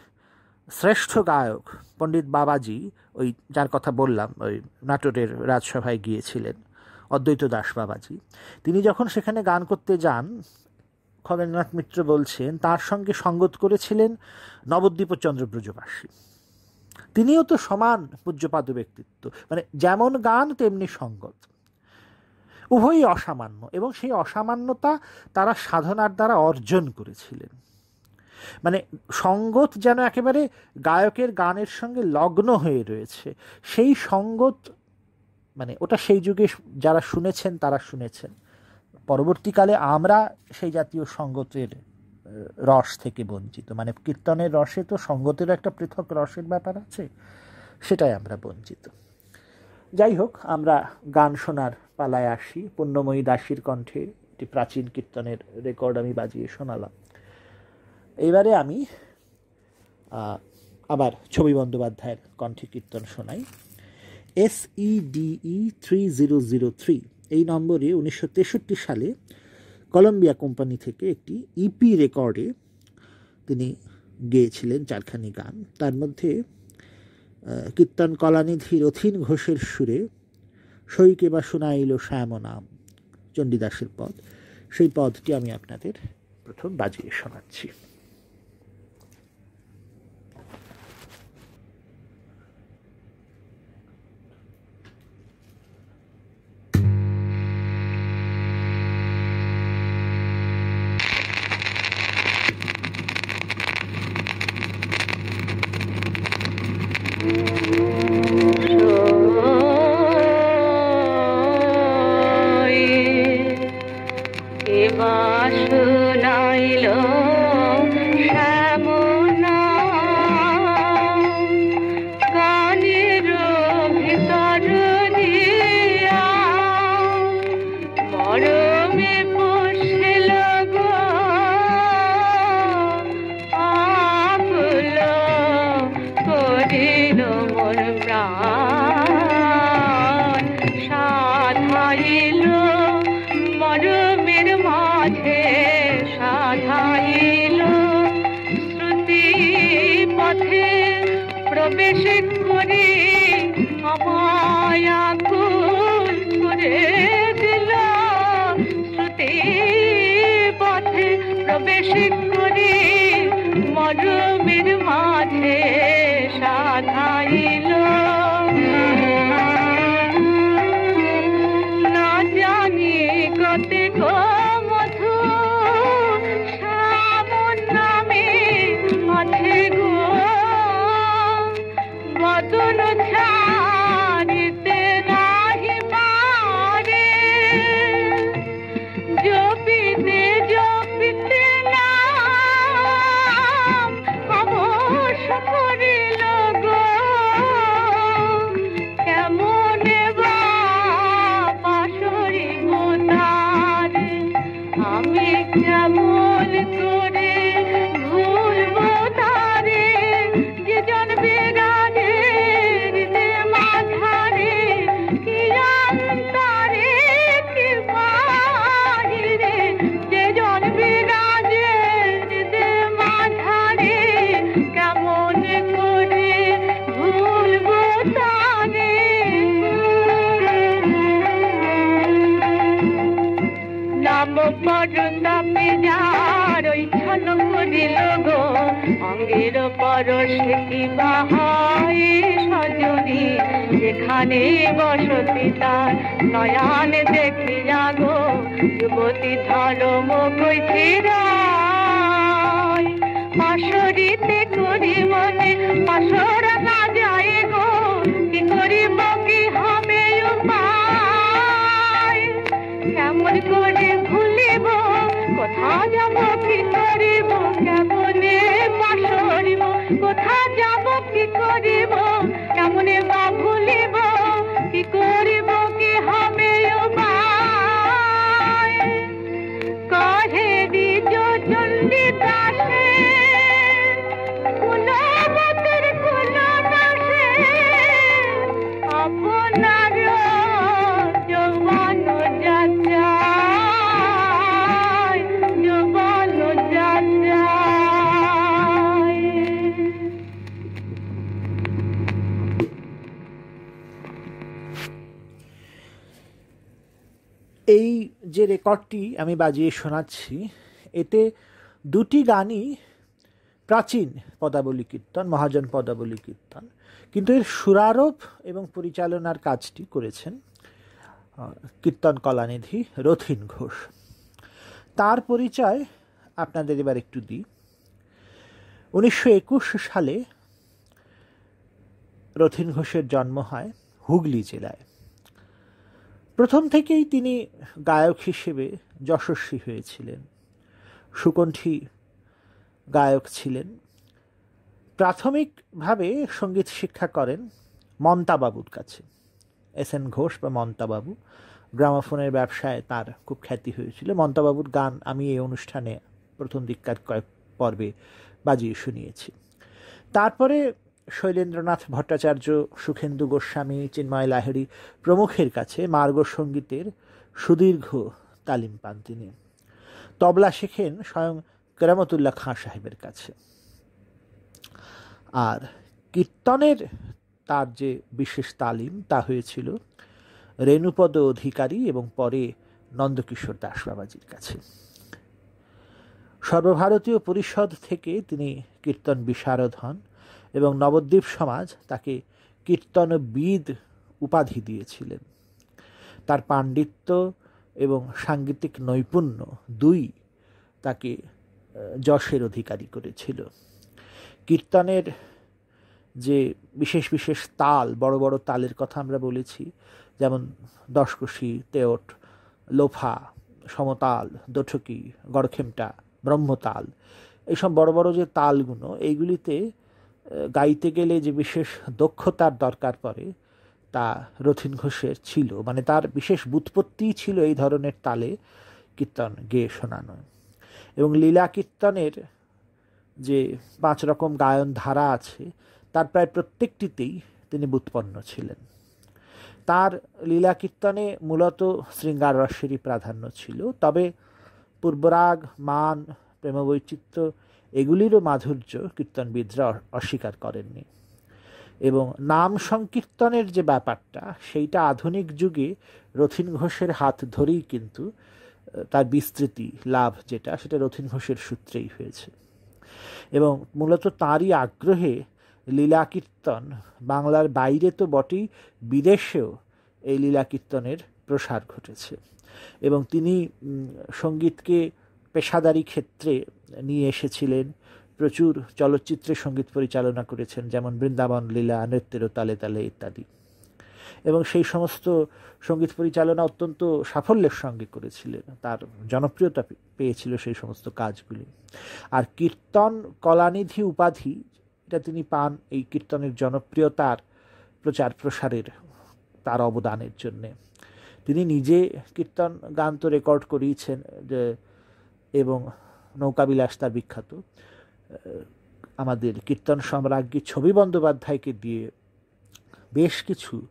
শ্রেষ্ঠ গায়ক পণ্ডিত বাবাজি, ওই যার কথা বললাম, ওই নাটোরের রাজসভায় গিয়েছিলেন অদ্বৈত দাস বাবাজি, তিনি যখন সেখানে গান করতে যান খগেন্দ্রনাথ মিত্র বলছেন, তার সঙ্গে সঙ্গত করেছিলেন নবদ্বীপচন্দ্র ব্রজবাসী। তিনিও তো সমান পূজ্যপাদ ব্যক্তিত্ব মানে যেমন গান, তেমনি সঙ্গত। উভয়ই অসামান্য, এবং সেই অসামান্যতা তারা সাধনার দ্বারা অর্জন করেছিলেন। মানে সঙ্গত যেন একেবারে গায়কের গানের সঙ্গে লগ্ন হয়ে রয়েছে, সেই সঙ্গত মানে ওটা সেই যুগে যারা শুনেছেন, তারা শুনেছেন। পরবর্তীকালে আমরা সেই জাতীয় সঙ্গতের রস থেকে বঞ্চিত। মানে কীর্তনের রসে তো সঙ্গতেরও একটা পৃথক রসের ব্যাপার আছে, সেটাই আমরা বঞ্চিত। যাই হোক, আমরা গান শোনার পালায় আসি। পুণ্যময়ী দাসীর কণ্ঠে একটি প্রাচীন কীর্তনের রেকর্ড আমি বাজিয়ে শোনালাম। এবারে আমি আবার ছবি বন্দ্যোপাধ্যায়ের কণ্ঠে কীর্তন শোনাই। S E DE three zero zero three এই নম্বরে উনিশশো তেষট্টি সালে কলম্বিয়া কোম্পানি থেকে একটি ইপি e রেকর্ডে তিনি গেয়েছিলেন চারখানি গান। তার মধ্যে কীর্তন কলানিধি রথিন ঘোষের সুরে সইকে বা শোনাইল শ্যাম নাম চণ্ডীদাসের পদ। সেই পদটি আমি আপনাদের প্রথম বাজিয়ে শোনাচ্ছি। যাগো যুবতী করি মনে না যায় গো, কি উপায়? কেমন করে ভুলিব কোথা যাব, কি করিব, কেমনে পাশরিব কোথা যাব, কি করিব, কেমনে বা ভুলিব, কি করিব এই যে রেকর্ডটি আমি বাজিয়ে শোনাচ্ছি, এতে দুটি গানই প্রাচীন পদাবলী কীর্তন, মহাজন পদাবলী কীর্তন। কিন্তু এর সুরারোপ এবং পরিচালনার কাজটি করেছেন কীর্তন কলানিধি রথিন ঘোষ। তার পরিচয় আপনাদের এবার একটু দিই। উনিশশো একুশ সালে রথিন ঘোষের জন্ম হয় হুগলি জেলায়। প্রথম থেকেই তিনি গায়ক হিসেবে যশস্বী হয়েছিলেন। সুকণ্ঠী গায়ক ছিলেন। প্রাথমিকভাবে সংগীত শিক্ষা করেন মন্তাবাবুর কাছে। এস এন ঘোষ বা মন্তাবাবু গ্রামাফোনের ব্যবসায় তার খুব খ্যাতি হয়েছিল। মন্তাবাবুর গান আমি এই অনুষ্ঠানে প্রথম দিককার কয়েক পর্বে বাজিয়ে শুনিয়েছি। তারপরে শৈলেন্দ্রনাথ ভট্টাচার্য, সুখেন্দু গোস্বামী, চিন্ময় লাহিড়ী প্রমুখের কাছে মার্গ সঙ্গীতের সুদীর্ঘ তালিম পান তিনি। তবলা শেখেন স্বয়ং কেরামতুল্লাহ খাঁ সাহেবের কাছে। আর কীর্তনের তার যে বিশেষ তালিম, তা হয়েছিল রেণুপদ অধিকারী এবং পরে নন্দকিশোর দাস বাবাজির কাছে। সর্বভারতীয় পরিষদ থেকে তিনি কীর্তন বিশারদ হন। এবং নবদ্বীপ সমাজ তাকে কীর্তনবিদ উপাধি দিয়েছিলেন। তার পাণ্ডিত্য এবং সাংগীতিক নৈপুণ্য দুই তাকে যশের অধিকারী করেছিল। কীর্তনের যে বিশেষ বিশেষ তাল, বড় বড় তালের কথা আমরা বলেছি, যেমন দশকষি তেওট, লোফা, সমতাল, দঠকি, গড়খেমটা, ব্রহ্মতাল, এইসব বড় বড় যে তালগুলো, এইগুলিতে গাইতে গেলে যে বিশেষ দক্ষতার দরকার পড়ে, তা রথিন ঘোষের ছিল। মানে তার বিশেষ বুৎপত্তিই ছিল এই ধরনের তালে কীর্তন গেয়ে শোনানো। এবং লীলা কীর্তনের যে পাঁচ রকম গায়ন ধারা আছে, তার প্রায় প্রত্যেকটিতেই তিনি বুৎপন্ন ছিলেন। তার লীলা কীর্তনে মূলত শৃঙ্গার রসেরই প্রাধান্য ছিল। তবে পূর্বরাগ, মান, প্রেমবৈচিত্র্য এগুলিরও মাধুর্য কীর্তনবিদরা অস্বীকার করেননি। এবং নাম সংকীর্তনের যে ব্যাপারটা, সেইটা আধুনিক যুগে রথিন ঘোষের হাত ধরেই কিন্তু তার বিস্তৃতি লাভ যেটা, সেটা রথিন ঘোষের সূত্রেই হয়েছে। এবং মূলত তাঁরই আগ্রহে লীলা কীর্তন বাংলার বাইরে তো বটেই, বিদেশেও এই লীলা কীর্তনের প্রসার ঘটেছে। এবং তিনি সঙ্গীতকে পেশাদারি ক্ষেত্রে নিয়ে এসেছিলেন। প্রচুর চলচ্চিত্রে সংগীত পরিচালনা করেছেন, যেমন বৃন্দাবন লীলা, নৃত্যের তালে তালে ইত্যাদি। এবং সেই সমস্ত সংগীত পরিচালনা অত্যন্ত সাফল্যের সঙ্গে করেছিলেন। তার জনপ্রিয়তা পেয়েছিল সেই সমস্ত কাজগুলি। আর কীর্তন কলানিধি উপাধি, এটা তিনি পান এই কীর্তনের জনপ্রিয়তার প্রচার প্রসারের, তার অবদানের জন্যে। তিনি নিজে কীর্তন গান তো রেকর্ড করিয়েছেন, যে এবং নৌকাবিলাস তার বিখ্যাত। আমাদের কীর্তন সম্রাজ্ঞী ছবি বন্দ্যোপাধ্যায়কে দিয়ে বেশ কিছু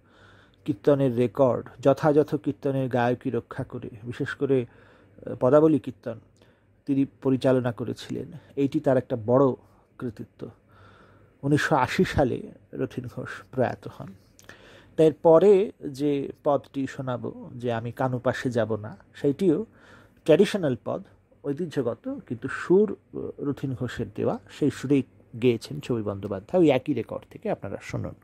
কীর্তনের রেকর্ড, যথাযথ কীর্তনের গায়কী রক্ষা করে, বিশেষ করে পদাবলী কীর্তন তিনি পরিচালনা করেছিলেন। এইটি তার একটা বড় কৃতিত্ব। উনিশশো আশি সালে রথিন ঘোষ প্রয়াত হন। তার পরে যে পদটি শোনাব, যে আমি কানু পাশে যাব না, সেইটিও ট্র্যাডিশনাল পদ। ঐতিহ্যগত, কিন্তু সুর, রথিন ঘোষের দেওয়া সেই সুরেই গেয়েছেন ছবি বন্দ্যোপাধ্যায়। ওই একই রেকর্ড থেকে আপনারা শুনুন।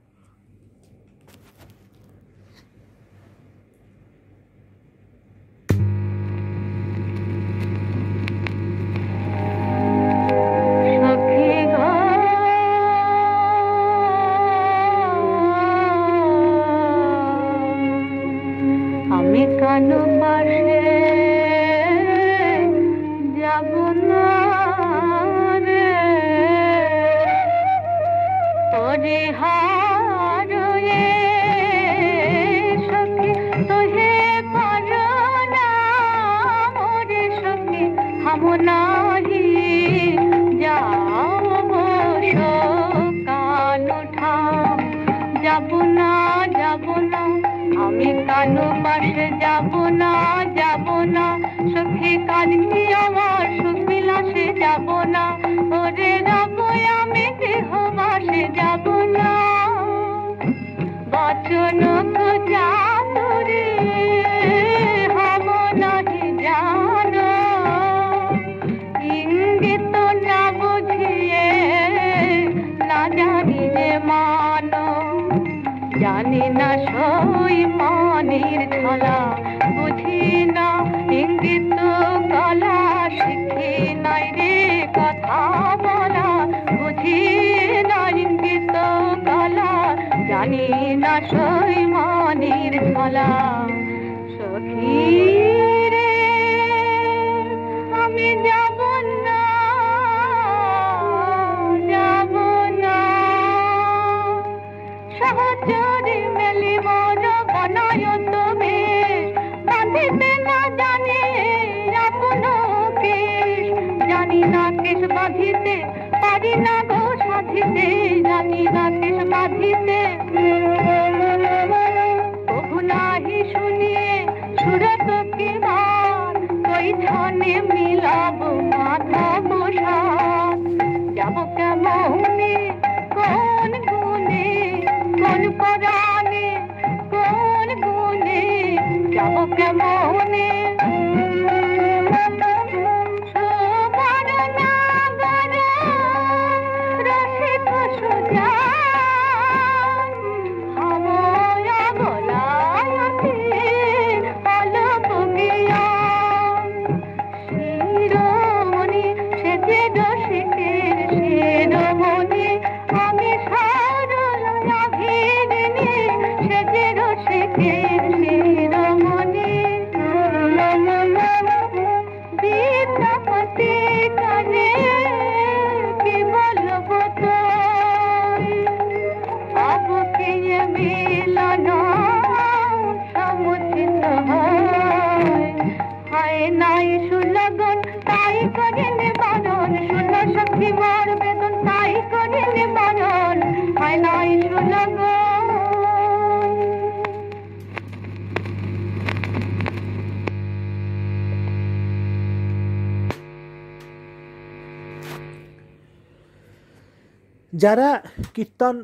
যারা কীর্তন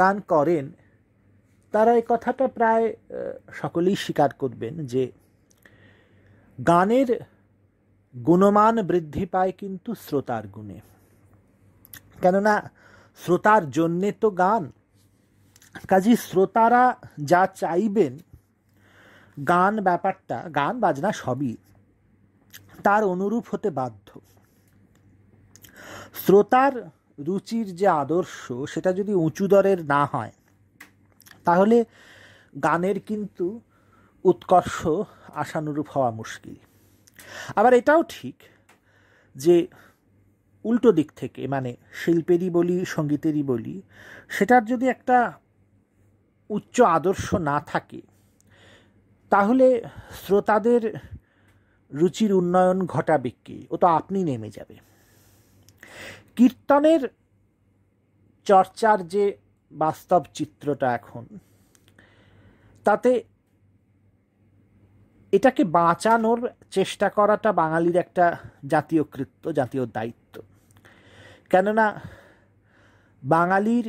গান করেন, তারা এই কথাটা প্রায় সকলেই স্বীকার করবেন যে গানের গুণমান বৃদ্ধি পায় কিন্তু শ্রোতার গুণে। কেননা শ্রোতার জন্যে তো গান। কাজী শ্রোতারা যা চাইবেন, গান ব্যাপারটা, গান বাজনা সবই তার অনুরূপ হতে বাধ্য। শ্রোতার রুচির যে আদর্শ, সেটা যদি উঁচু দরের না হয়, তাহলে গানের কিন্তু উৎকর্ষ আশানুরূপ হওয়া মুশকিল। আবার এটাও ঠিক যে উল্টো দিক থেকে মানে শিল্পেরই বলি, সঙ্গীতেরই বলি, সেটার যদি একটা উচ্চ আদর্শ না থাকে, তাহলে শ্রোতাদের রুচির উন্নয়ন ঘটাবে কে? ও তো আপনি নেমে যাবে। কীর্তনের চর্চার যে বাস্তব চিত্রটা এখন, তাতে এটাকে বাঁচানোর চেষ্টা করাটা বাঙালির একটা জাতীয় কৃত্য, জাতীয় দায়িত্ব। কেননা বাঙালির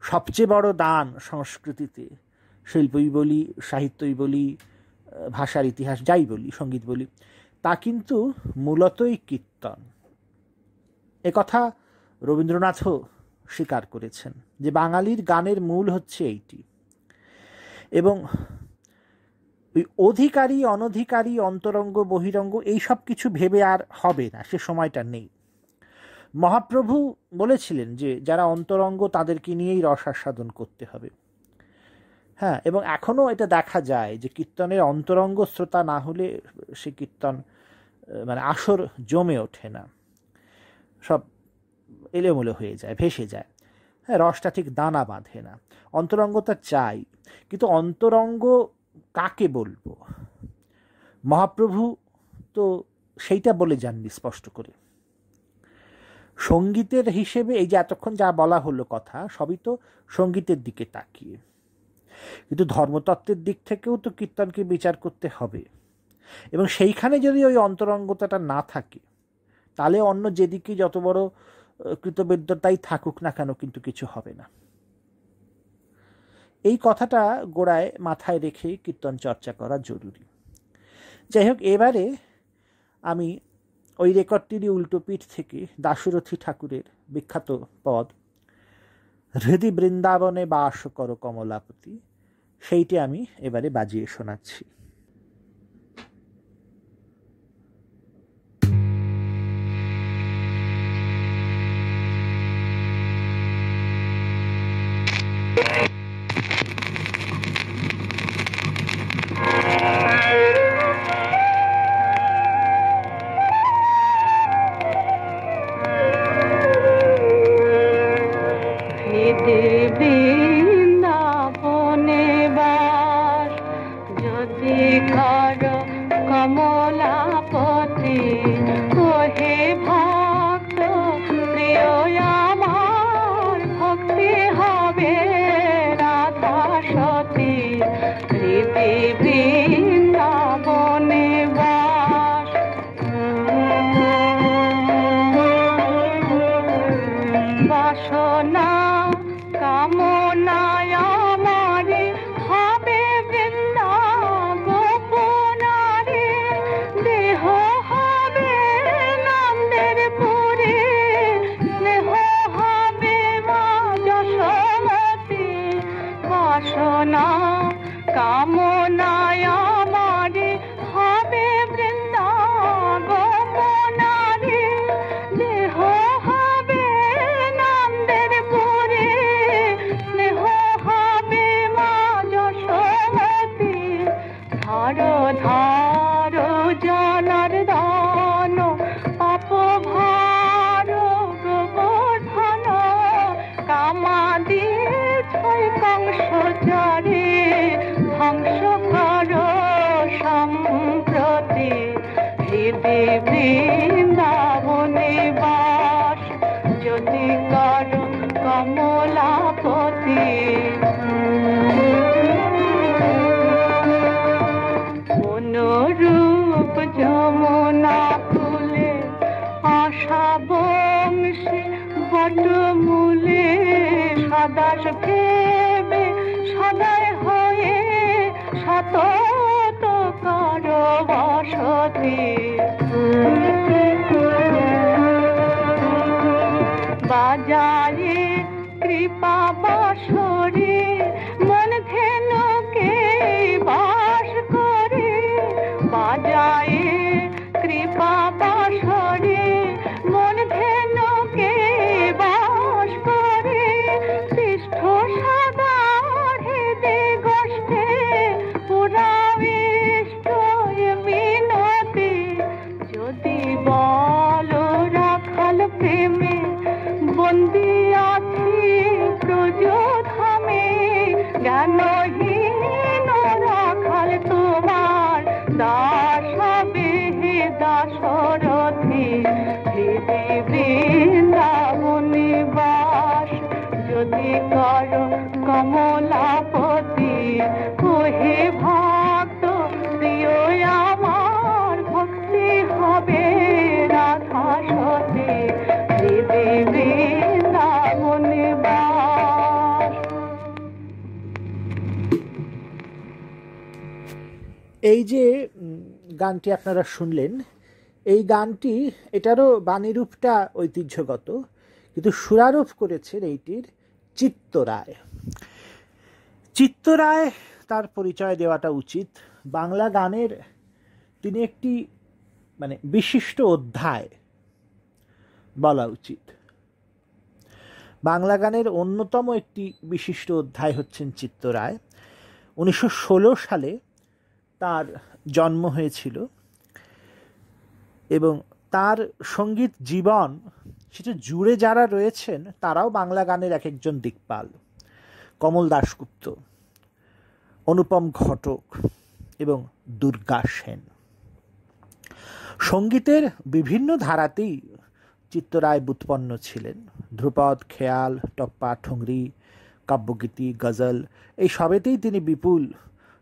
সবচেয়ে বড় দান সংস্কৃতিতে শিল্পই বলি, সাহিত্যই বলি, ভাষার ইতিহাস, যাই বলি, সংগীত বলি, তা কিন্তু মূলতই কীর্তন। কথা রবীন্দ্রনাথও স্বীকার করেছেন যে বাঙালির গানের মূল হচ্ছে এইটি। এবং ওই অধিকারী, অনধিকারী, অন্তরঙ্গ, বহিরঙ্গ এই সব কিছু ভেবে আর হবে না, সে সময়টা নেই। মহাপ্রভু বলেছিলেন যে যারা অন্তরঙ্গ তাদেরকে নিয়েই রস আস্বাদন করতে হবে। হ্যাঁ এবং এখনও এটা দেখা যায় যে কীর্তনের অন্তরঙ্গ শ্রোতা না হলে সে কীর্তন মানে আসর জমে ওঠে না। সব এলোমেলো হয়ে যায়, ভেসে যায়। হ্যাঁ রসটা ঠিক দানা বাঁধে না। অন্তরঙ্গতা চাই, কিন্তু অন্তরঙ্গ কাকে বলব? মহাপ্রভু তো সেইটা বলে যাননি স্পষ্ট করে। সঙ্গীতের হিসেবে এই যে এতক্ষণ যা বলা হলো কথা, সবই তো সঙ্গীতের দিকে তাকিয়ে। কিন্তু ধর্মতত্ত্বের দিক থেকেও তো কীর্তনকে বিচার করতে হবে। এবং সেইখানে যদি ওই অন্তরঙ্গতাটা না থাকে তাহলে অন্য যেদিকে যত বড় কৃতবেদ্যতাই থাকুক না কেন কিন্তু কিছু হবে না। এই কথাটা গোড়ায় মাথায় রেখে কীর্তন চর্চা করা জরুরি। যাই হোক, এবারে আমি ওই রেকর্ডটিরই উল্টোপিঠ থেকে দাশরথী ঠাকুরের বিখ্যাত পদ, হৃদি বৃন্দাবনে বাস কর কমলাপতি সেইটি আমি এবারে বাজিয়ে শোনাচ্ছি। এই যে গানটি আপনারা শুনলেন, এই গানটি, এটারও বাণীরূপটা ঐতিহ্যগত, কিন্তু সুরারোপ করেছেন এইটির চিত্তরায়। চিত্তরায় তার পরিচয় দেওয়াটা উচিত। বাংলা গানের তিনি একটি মানে বিশিষ্ট অধ্যায় বলা উচিত। বাংলা গানের অন্যতম একটি বিশিষ্ট অধ্যায় হচ্ছেন চিত্তরায়। উনিশশো ষোলো সালে তার জন্ম হয়েছিল এবং তার সংগীত জীবন, সেটা জুড়ে যারা রয়েছেন, তারাও বাংলা গানের এক একজন দিকপাল। কমল দাশগুপ্ত, অনুপম ঘটক এবং দুর্গা সেন। সঙ্গীতের বিভিন্ন ধারাতেই চিত্তরায় বুৎপন্ন ছিলেন। ধ্রুপদ, খেয়াল, টপ্পা, ঠুংরি, কাব্যগীতি, গজল, এই সবেতেই তিনি বিপুল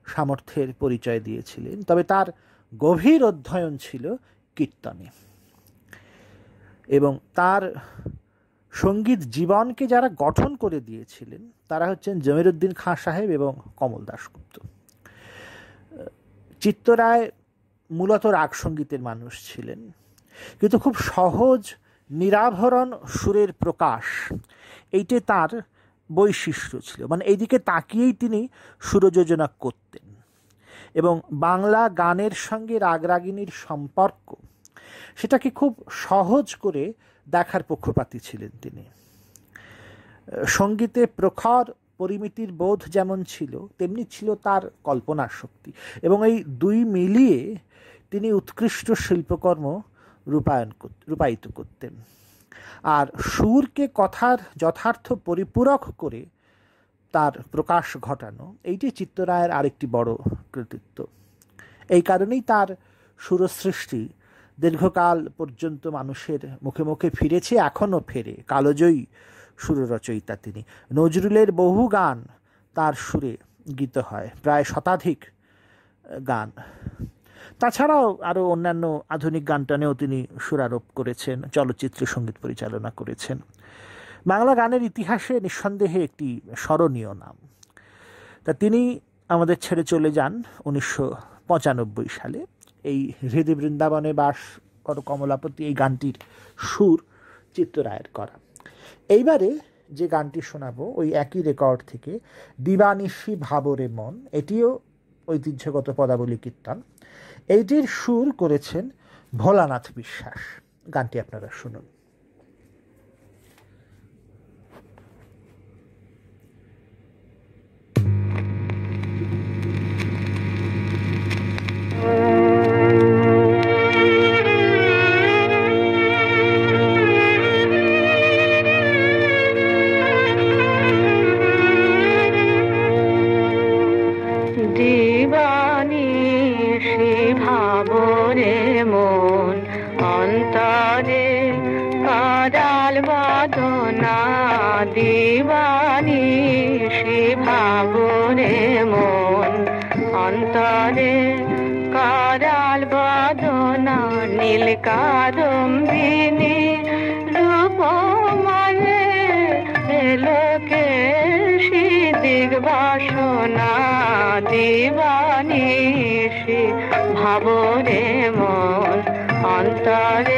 সামর্থ্যের পরিচয় দিয়েছিলেন। তবে তার গভীর অধ্যয়ন ছিল কীর্তনে। এবং তার সংগীত জীবনকে যারা গঠন করে দিয়েছিলেন, তারা হচ্ছেন জমিরুদ্দিন খাঁ সাহেব এবং কমল দাশগুপ্ত। চিত্তরায় মূলত রাগ সঙ্গীতের মানুষ ছিলেন। কিন্তু খুব সহজ নিরাভরণ সুরের প্রকাশ, এইটে তার বৈশিষ্ট্য ছিল। মানে এইদিকে তাকিয়েই তিনি সুরযোজনা করতেন। এবং বাংলা গানের সঙ্গে রাগরাগিনীর সম্পর্ক, সেটাকে খুব সহজ করে দেখার পক্ষপাতী ছিলেন তিনি। সঙ্গীতে প্রখর পরিমিতির বোধ যেমন ছিল, তেমনি ছিল তার কল্পনার শক্তি এবং এই দুই মিলিয়ে তিনি উৎকৃষ্ট শিল্পকর্ম রূপায়ণ রূপায়িত করতেন। আর সুরকে কথার যথার্থ পরিপূরক করে তার প্রকাশ ঘটানো এইটি চিত্তরায়ের আরেকটি বড় কৃতিত্ব। এই কারণেই তার সুরসৃষ্টি দীর্ঘকাল পর্যন্ত মানুষের মুখে মুখে ফিরেছে, এখনও ফেরে। কালোজয়ী সুররচয়িতা তিনি। নজরুলের বহু গান তার সুরে গীত হয়, প্রায় শতাধিক গান। তাছাড়াও আরও অন্যান্য আধুনিক গান টানেও তিনি সুরারোপ করেছেন, চলচ্চিত্র সংগীত পরিচালনা করেছেন। বাংলা গানের ইতিহাসে নিঃসন্দেহে একটি স্মরণীয় নাম। তা তিনি আমাদের ছেড়ে চলে যান উনিশশো পঁচানব্বই সালে। এই হৃদয় বৃন্দাবনে বাস কর কমলাপতি এই গানটির সুর, চিত্তরায়ের করা। এইবারে যে গানটি শোনাবো, ওই একই রেকর্ড থেকে, দিবানিশি ভাবরে মন এটিও ঐতিহ্যগত পদাবলী কীর্তন। এইটির সুর করেছেন ভোলানাথ বিশ্বাস। গানটি আপনারা শুনুন। না দিবানিসি ভাবরে মন অন্তরে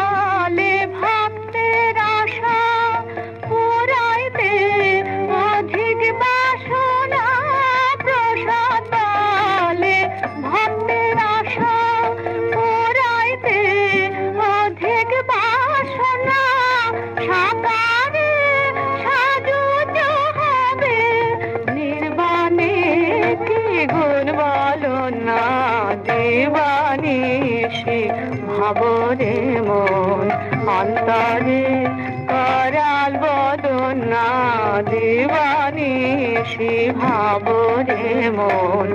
মন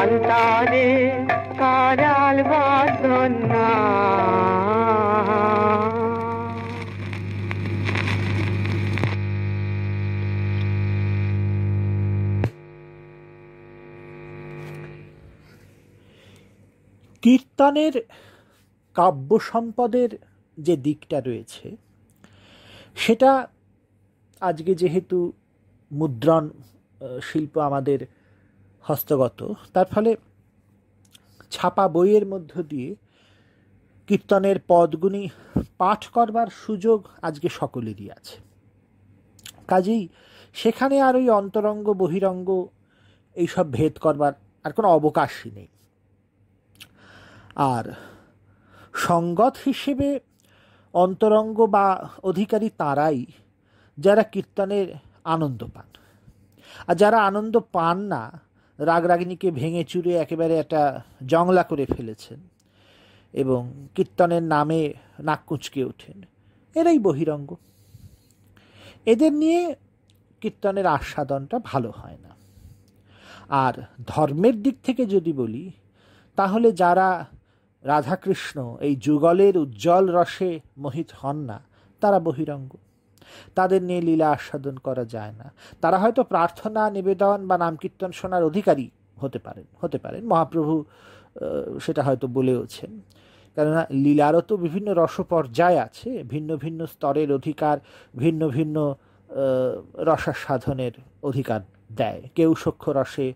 অন্তরে করাল কীর্তনের কাব্য সম্পদের যে দিকটা রয়েছে, সেটা আজকে যেহেতু মুদ্রণ শিল্প আমাদের হস্তগত। তার ফলে ছাপা বইয়ের মধ্য দিয়ে কীর্তনের পদগুনি পাঠ করবার সুযোগ আজকে সকলেরই আছে। কাজেই সেখানে আর ওই অন্তরঙ্গ, বহিরঙ্গ এইসব ভেদ করবার আর কোনো অবকাশই নেই। আর সঙ্গত হিসেবে অন্তরঙ্গ বা অধিকারী তারাই যারা কীর্তনের আনন্দ পান। আর যারা আনন্দ পান না রাগরাগিনীকে ভেঙে চুরে একেবারে একটা জংলা করে ফেলেছেন এবং কীর্তনের নামে নাক কুচকে ওঠেন। এরাই বহিরঙ্গ। এদের নিয়ে কীর্তনের আস্বাদনটা ভালো হয় না। আর ধর্মের দিক থেকে যদি বলি, তাহলে যারা রাধাকৃষ্ণ এই যুগলের উজ্জ্বল রসে মোহিত হন না, তারা বহিরঙ্গ। তাদের নিয়ে লীলা আস্বাদন করা যায় না। তারা হয়তো প্রার্থনা, নিবেদন বা নাম কীর্তন শোনার অধিকারী হতে পারেন হতে পারেন। মহাপ্রভু সেটা হয়তো বলেওছেন। কেননা লীলারও তো বিভিন্ন রসপর্যায় আছে, ভিন্ন ভিন্ন স্তরের অধিকার, ভিন্ন ভিন্ন রসাস্বাদনের অধিকার দেয়। কেউ সক্ষ রসে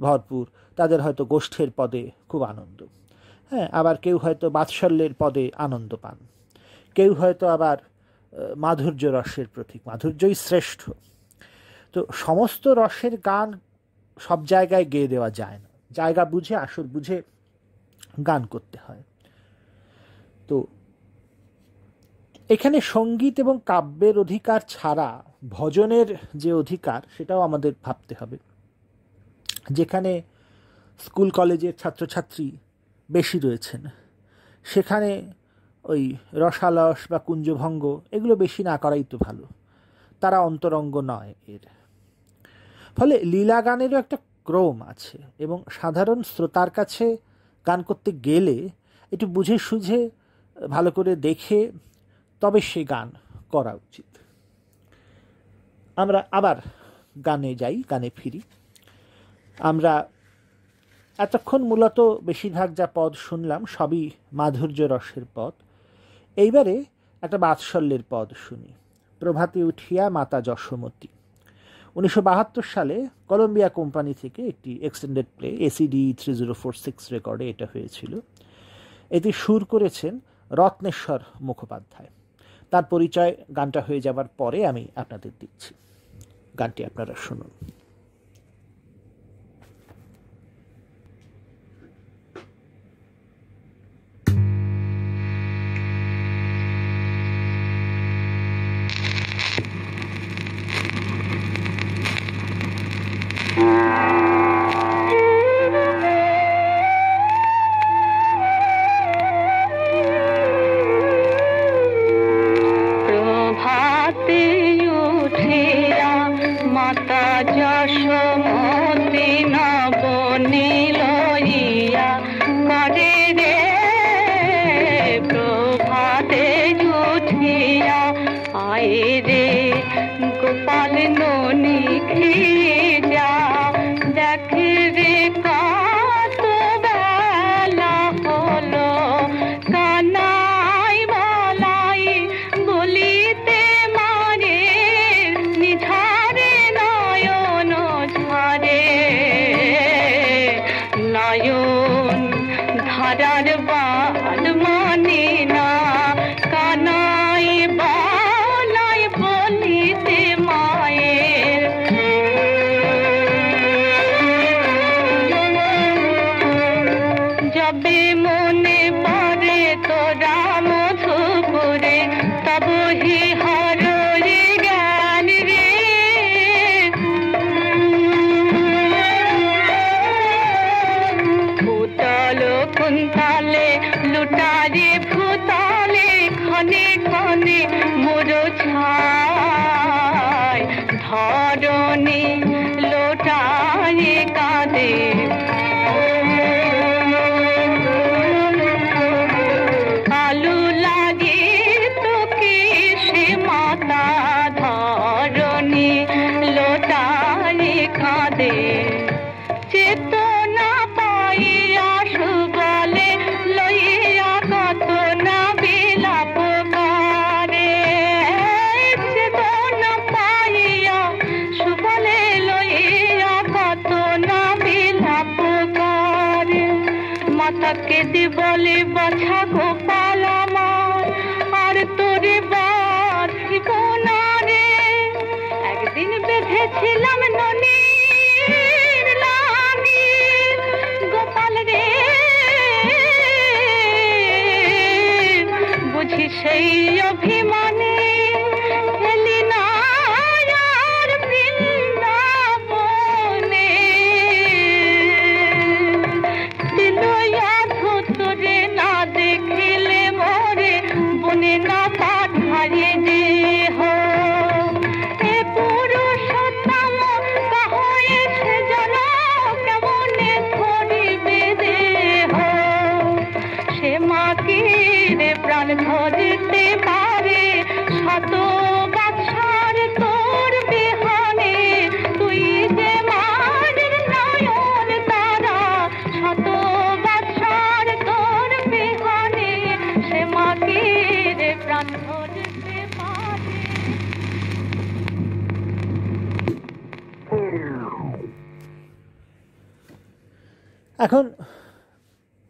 ভরপুর, তাদের হয়তো গোষ্ঠের পদে খুব আনন্দ। হ্যাঁ আবার কেউ হয়তো বাৎসল্যের পদে আনন্দ পান। কেউ হয়তো আবার মাধুর্য রসের প্রতীক, মাধুর্যই শ্রেষ্ঠ। তো সমস্ত রসের গান সব জায়গায় গেয়ে দেওয়া যায় না। জায়গা বুঝে, আসর বুঝে গান করতে হয়। তো এখানে সংগীত এবং কাব্যের অধিকার ছাড়া ভজনের যে অধিকার, সেটাও আমাদের ভাবতে হবে। যেখানে স্কুল কলেজের ছাত্রছাত্রী বেশি রয়েছেন, সেখানে ওই রসালস বা কুঞ্জভঙ্গ, এগুলো বেশি না করাই তো ভালো। তারা অন্তরঙ্গ নয় এর। ফলে লীলা গানেরও একটা ক্রম আছে এবং সাধারণ শ্রোতার কাছে গান করতে গেলে একটু বুঝে সুঝে, ভালো করে দেখে তবে সে গান করা উচিত। আমরা আবার গানে যাই, গানে ফিরি। আমরা এতক্ষণ মূলত বেশিরভাগ যা পদ শুনলাম সবই মাধুর্য রসের পদ। এইবারে একটা বাৎসল্যের পদ শুনি। প্রভাতে উঠিয়া মাতা যশোমতী। উনিশশো বাহাত্তর সালে কলম্বিয়া কোম্পানি থেকে একটি extended play SCD three zero four six রেকর্ডে এটা হয়েছিল। এটি সুর করেছেন রত্নেশ্বর মুখোপাধ্যায়। তার পরিচয় গানটা হয়ে যাবার পরে আমি আপনাদের দিচ্ছি। গানটি আপনারা শুনুন।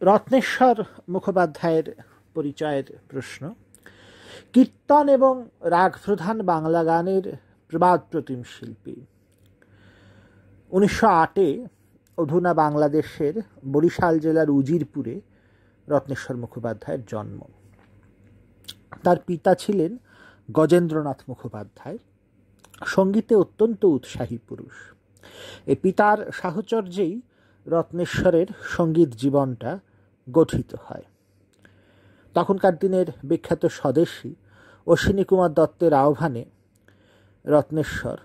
রত্নেশ্বর মুখোপাধ্যায়ের পরিচয়ের প্রশ্ন। কীর্তন এবং রাগ প্রধান বাংলা গানের প্রবাদ প্রতিম শিল্পী। উনিশশো আটে অধুনা বাংলাদেশের বরিশাল জেলার উজিরপুরে রত্নেশ্বর মুখোপাধ্যায়ের জন্ম। তার পিতা ছিলেন গজেন্দ্রনাথ মুখোপাধ্যায়। সঙ্গীতে অত্যন্ত উৎসাহী পুরুষ। এই পিতার সাহচর্যেই রত্নেশ্বরের সংগীত জীবনটা গঠিত হয়। তখনকার দিনের বিখ্যাত স্বদেশী অশ্বিনী কুমার দত্তের আহ্বানে রত্নেশ্বর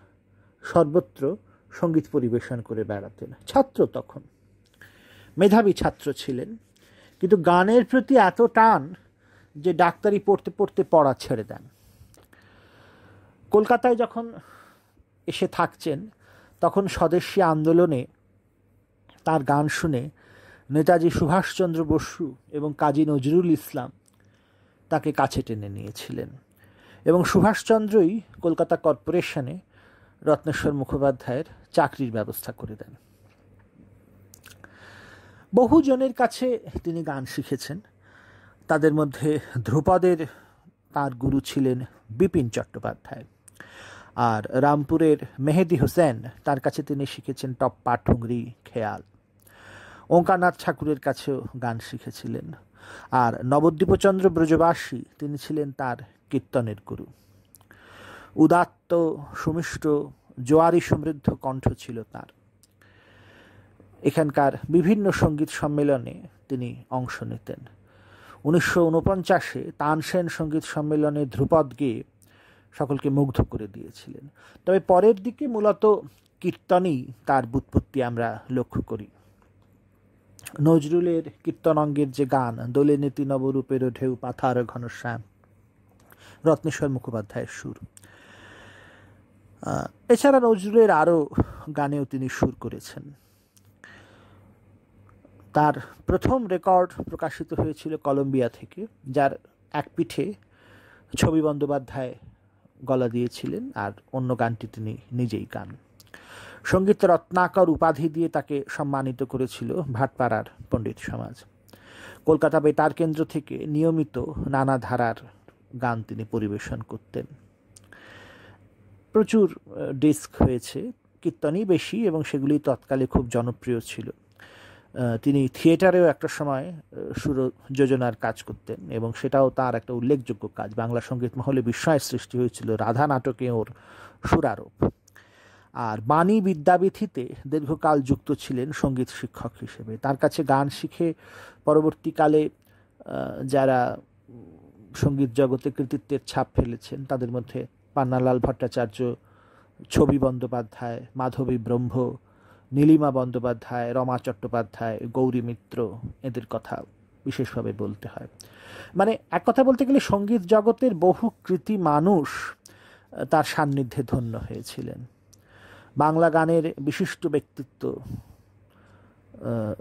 সর্বত্র সংগীত পরিবেশন করে বেড়াতেন। ছাত্র তখন। মেধাবী ছাত্র ছিলেন। কিন্তু গানের প্রতি এত টান যে ডাক্তারি পড়তে পড়তে পড়া ছেড়ে দেন। কলকাতায় যখন এসে থাকছেন, তখন স্বদেশী আন্দোলনে তার গান শুনে নেতাজি সুভাষচন্দ্র বসু এবং কাজী নজরুল ইসলাম তাকে কাছে টেনে নিয়েছিলেন। এবং সুভাষচন্দ্রই কলকাতা কর্পোরেশনে রত্নেশ্বর মুখোপাধ্যায়ের চাকরির ব্যবস্থা করে দেন। বহুজনের কাছে তিনি গান শিখেছেন। তাদের মধ্যে ধ্রুপদের তার গুরু ছিলেন বিপিন চট্টোপাধ্যায়। আর রামপুরের মেহেদি হোসেন তার কাছে তিনি শিখেছেন টপ্পা ঠুংরি খেয়াল। ওঙ্কারনাথ ঠাকুরের কাছেও গান শিখেছিলেন। আর নবদ্বীপচন্দ্র ব্রজবাসী, তিনি ছিলেন তার কীর্তনের গুরু। উদাত্ত, সুমিষ্ট, জোয়ারি সমৃদ্ধ কণ্ঠ ছিল তার। এখানকার বিভিন্ন সংগীত সম্মেলনে তিনি অংশ নিতেন। উনিশশো উনপঞ্চাশে তানসেন সংগীত সম্মেলনে ধ্রুপদ গেয়ে সকলকে মুগ্ধ করে দিয়েছিলেন। তবে পরের দিকে মূলত কীর্তনেই তার বুৎপত্তি আমরা লক্ষ্য করি। নজরুলের কীর্তনঙ্গের যে গান দোলে নীতি নবরূপের ঢেউ পাথার ঘনশ্যাম, রত্নেশ্বর মুখোপাধ্যায়ের সুর। এছাড়া নজরুলের আরও গানেও তিনি সুর করেছেন। তার প্রথম রেকর্ড প্রকাশিত হয়েছিল কলম্বিয়া থেকে, যার এক পিঠে ছবি বন্দ্যোপাধ্যায় গলা দিয়েছিলেন আর অন্য গানটি তিনি নিজেই গান সংগীত রত্নাকর উপাধি দিয়ে তাকে সম্মানিত করেছিল ভাটপাড়ার পণ্ডিত সমাজ। কলকাতা বেতার কেন্দ্র থেকে নিয়মিত নানা ধারার গান তিনি পরিবেশন করতেন। প্রচুর ডিস্ক হয়েছে, কীর্তনই বেশি এবং সেগুলি তৎকালে খুব জনপ্রিয় ছিল। তিনি থিয়েটারেও একটা সময় সুর যোজনার কাজ করতেন এবং সেটাও তার একটা উল্লেখযোগ্য কাজ। বাংলা সংগীত মহলে বিস্ময়ের সৃষ্টি হয়েছিল। রাধা নাটকে ওর সুরারোপ। আর বাণী বিদ্যাবিথিতে দীর্ঘকাল যুক্ত ছিলেন সংগীত শিক্ষক হিসেবে। তার কাছে গান শিখে পরবর্তীকালে যারা সংগীত জগতে কৃতিত্বের ছাপ ফেলেছেন, তাদের মধ্যে পান্নালাল ভট্টাচার্য, ছবি বন্দ্যোপাধ্যায়, মাধবী ব্রহ্ম, নীলিমা বন্দ্যোপাধ্যায়, রমা চট্টোপাধ্যায়, গৌরী মিত্র, এদের কথা বিশেষভাবে বলতে হয়। মানে এক কথা বলতে গেলে সংগীত জগতের বহু কৃতি মানুষ তার সান্নিধ্যে ধন্য হয়েছিলেন। বাংলা গানের বিশিষ্ট ব্যক্তিত্ব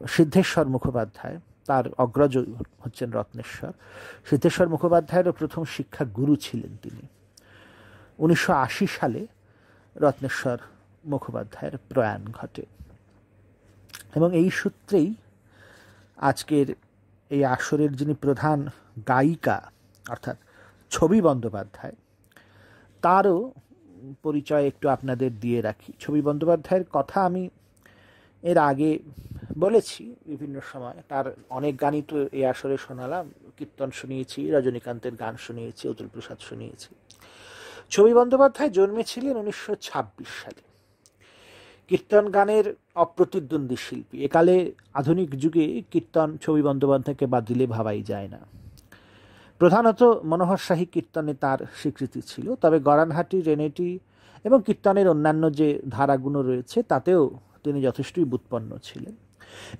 সিদ্ধেশ্বর মুখোপাধ্যায়, তার অগ্রজ হচ্ছেন রত্নেশ্বর। সিদ্ধেশ্বর মুখোপাধ্যায়েরও প্রথম শিক্ষা গুরু ছিলেন তিনি। উনিশশো আশি সালে রত্নেশ্বর মুখোপাধ্যায়ের প্রয়াণ ঘটে। এবং এই সূত্রেই আজকের এই আসরের যিনি প্রধান গায়িকা, অর্থাৎ ছবি বন্দ্যোপাধ্যায়, তারও পরিচয় একটু আপনাদের দিয়ে রাখি। ছবি বন্দ্যোপাধ্যায়ের কথা আমি এর আগে বলেছি বিভিন্ন সময়। তার অনেক গানই তো এই আসরে শোনালাম। কীর্তন শুনিয়েছি, রজনীকান্তের গান শুনিয়েছি, অতুল প্রসাদ শুনিয়েছি। ছবি বন্দ্যোপাধ্যায় জন্মেছিলেন উনিশশো ছাব্বিশ সালে। কীর্তন গানের অপ্রতিদ্বন্দ্বী শিল্পী। একালে আধুনিক যুগে কীর্তন ছবি বন্দ্যোপাধ্যায়কে বাদ দিলে ভাবাই যায় না। প্রধানত মনোহরশাহী কীর্তনে তার স্বীকৃতি ছিল, তবে গড়ানহাটি রেনেটি এবং কীর্তনের অন্যান্য যে ধারাগুলো রয়েছে, তাতেও তিনি যথেষ্টই বুৎপন্ন ছিলেন।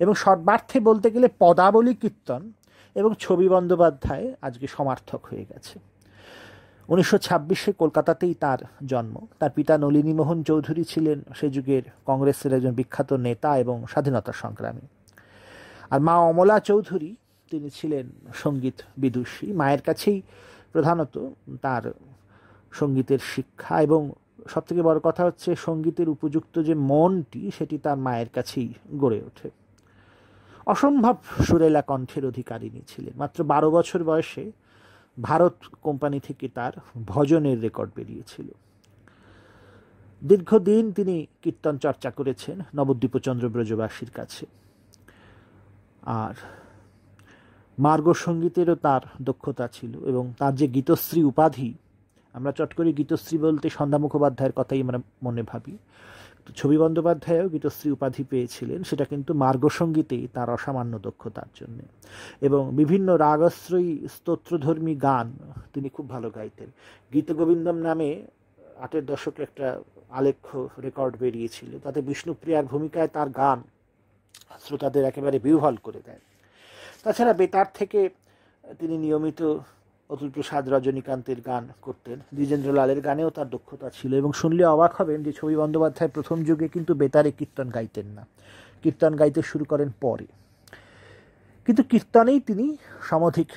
এবং সর্বার্থে বলতে গেলে পদাবলী কীর্তন এবং ছবি বন্দ্যোপাধ্যায় আজকে সমার্থক হয়ে গেছে। উনিশশো ছাব্বিশে কলকাতাতেই তার জন্ম। তার পিতা নলিনীমোহন চৌধুরী ছিলেন সে যুগের কংগ্রেসের একজন বিখ্যাত নেতা এবং স্বাধীনতা সংগ্রামী। আর মা অমলা চৌধুরী তিনি ছিলেন সংগীত বিদুষী মায়ের কাছেই প্রধানত তার সঙ্গীতের শিক্ষা এবং সবথেকে বড় কথা হচ্ছে সঙ্গীতের উপযুক্ত যে মনটি, সেটি তার মায়ের কাছেই গড়ে ওঠে। অসম্ভব সুরেলা কণ্ঠের অধিকারিণী ছিলেন। মাত্র বারো বছর বয়সে ভারত কোম্পানি থেকে তার ভজনের রেকর্ড বেরিয়েছিল। দীর্ঘদিন তিনি কীর্তন চর্চা করেছেন নবদ্বীপচন্দ্র ব্রজবাসীর কাছে। আর মার্গ সঙ্গীতেরও তার দক্ষতা ছিল এবং তার যে গীতশ্রী উপাধি, আমরা চট করে গীতশ্রী বলতে সন্ধ্যা মুখোপাধ্যায়ের কথাই আমরা মনে ভাবি। ছবি বন্দ্যোপাধ্যায়ও গীতশ্রী উপাধি পেয়েছিলেন, সেটা কিন্তু মার্গসঙ্গীতেই তার অসামান্য দক্ষতার জন্যে। এবং বিভিন্ন রাগশ্রয়ী স্তোত্রধর্মী গান তিনি খুব ভালো গাইতেন। গীতগোবিন্দম নামে আটের দশকে একটা আলেখ্য রেকর্ড বেরিয়েছিল। তাতে বিষ্ণুপ্রিয়ার ভূমিকায় তার গান শ্রোতাদের একেবারে বিহ্বল করে দেয়। তাছাড়া বেতার থেকে তিনি নিয়মিত অতুল প্রসাদ, রজনীকান্তের গান করতেন। দ্বিজেন্দ্র লালের গানেও তার দক্ষতা ছিল এবং শুনলে অবাক হবেন যে ছবি বন্দ্যোপাধ্যায় প্রথম যুগে কিন্তু বেতারে কীর্তন গাইতেন না। কীর্তন গাইতে শুরু করেন পরে। কিন্তু কীর্তনেই তিনি সমধিক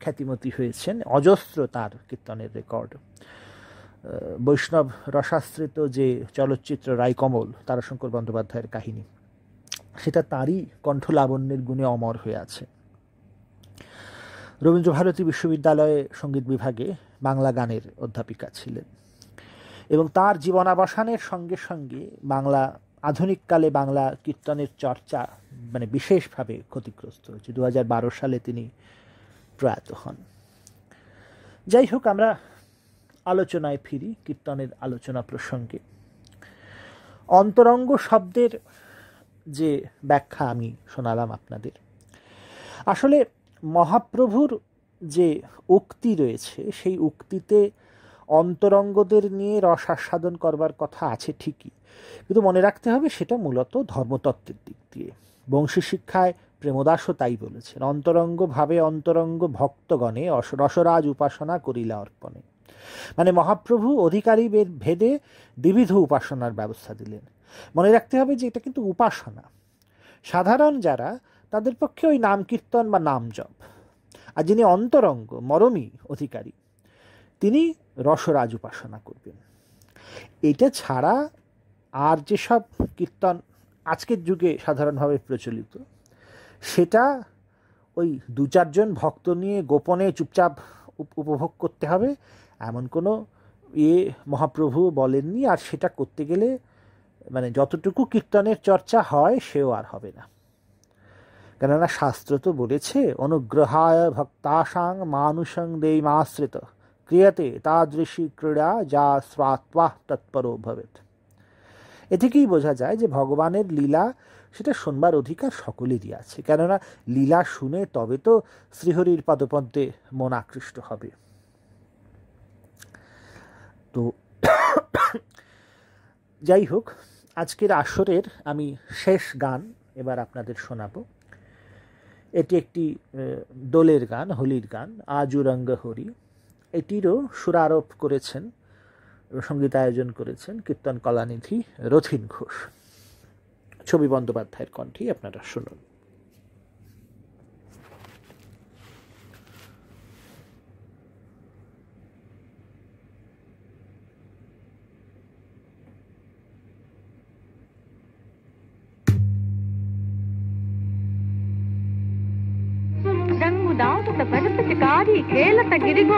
খ্যাতিমতী হয়েছেন। অজস্র তার কীর্তনের রেকর্ড। বৈষ্ণব রসাশ্রিত যে চলচ্চিত্র রায়কমল, তারাশঙ্কর বন্দ্যোপাধ্যায়ের কাহিনী। সেটা তারই কণ্ঠলাবণ্যের গুণে অমর হয়ে আছে। রবীন্দ্রভারতী বিশ্ববিদ্যালয়ে সংগীত বিভাগে বাংলা গানের অধ্যাপিকা ছিলেন এবং তার জীবনাবসানের সঙ্গে সঙ্গে বাংলা আধুনিককালে বাংলা কীর্তনের চর্চা মানে বিশেষভাবে ক্ষতিগ্রস্ত হয়েছে। দু হাজার বারো সালে তিনি প্রয়াত হন। যাই হোক, আমরা আলোচনায় ফিরি কীর্তনের আলোচনা প্রসঙ্গে। অন্তরঙ্গ শব্দের যে ব্যাখ্যা আমি শোনালাম আপনাদের। আসলে মহাপ্রভুর যে উক্তি রয়েছে, সেই উক্তিতে অন্তরঙ্গদের নিয়ে রস আস্বাদন করবার কথা আছে ঠিকই। কিন্তু মনে রাখতে হবে সেটা মূলত ধর্মতত্ত্বের দিক দিয়ে। বংশী শিক্ষায় প্রেমদাসও তাই বলেছেন অন্তরঙ্গ ভাবে অন্তরঙ্গ ভক্তগণে রসরাজ উপাসনা করিলা অর্পণে। মানে মহাপ্রভু অধিকারী ভেদে বিবিধ উপাসনার ব্যবস্থা দিলেন। মনে রাখতে হবে যে এটা কিন্তু উপাসনা। সাধারণ যারা, তাদের পক্ষে ওই নাম কীর্তন বা নাম জপ। আর যিনি অন্তরঙ্গ, মরমী অধিকারী, তিনি রসরাজ উপাসনা করবেন। এটা ছাড়া আর যেসব কীর্তন আজকের যুগে সাধারণভাবে প্রচলিত, সেটা ওই দু চারজন ভক্ত নিয়ে গোপনে চুপচাপ উপভোগ করতে হবে। এমন কোনো ইয়ে মহাপ্রভু বলেননি, আর সেটা করতে গেলে মানে যতটুকু কীর্তনের চর্চা হয়, সেও আর হবে না। কেননা শাস্ত্র তো বলেছে, অনুগ্রহায় ভক্তাসাং মানুষং দেইমাশ্রিত, ক্রিয়াতে তাদৃশী ক্রীড়া যা স্বাত্মা তৎপর ভবেত এ থেকেই বোঝা যায় যে ভগবানের লীলা, সেটা শোনবার অধিকার সকলেরই আছে। কেননা লীলা শুনে তবে তো শ্রীহরির পদপদ্মে মন আকৃষ্ট হবে। তো যাই হোক আজকের আসরের আমি শেষ গান এবার আপনাদের শোনাব। এটি একটি দোলের গান, হোলির গান আজুরঙ্গ হরি। এটিরও সুরারোপ করেছেন, সংগীত আয়োজন করেছেন কীর্তন কলানিধি রথিন ঘোষ। ছবি বন্দ্যোপাধ্যায়ের কণ্ঠেই আপনারা শুনুন।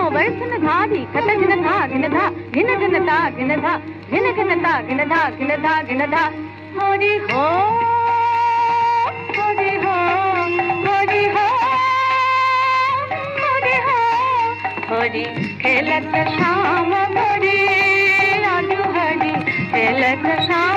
गिरि गोवर्धन धारी खत घिन धा घिन धा घिन घिन धा घिन धा घिन घिन धा घिन धा घिन धा घिन धा हरि हो हरि हो हरि हो हरि हो हरि खेलत श्याम बड़ी राजू हरि खेलत श्याम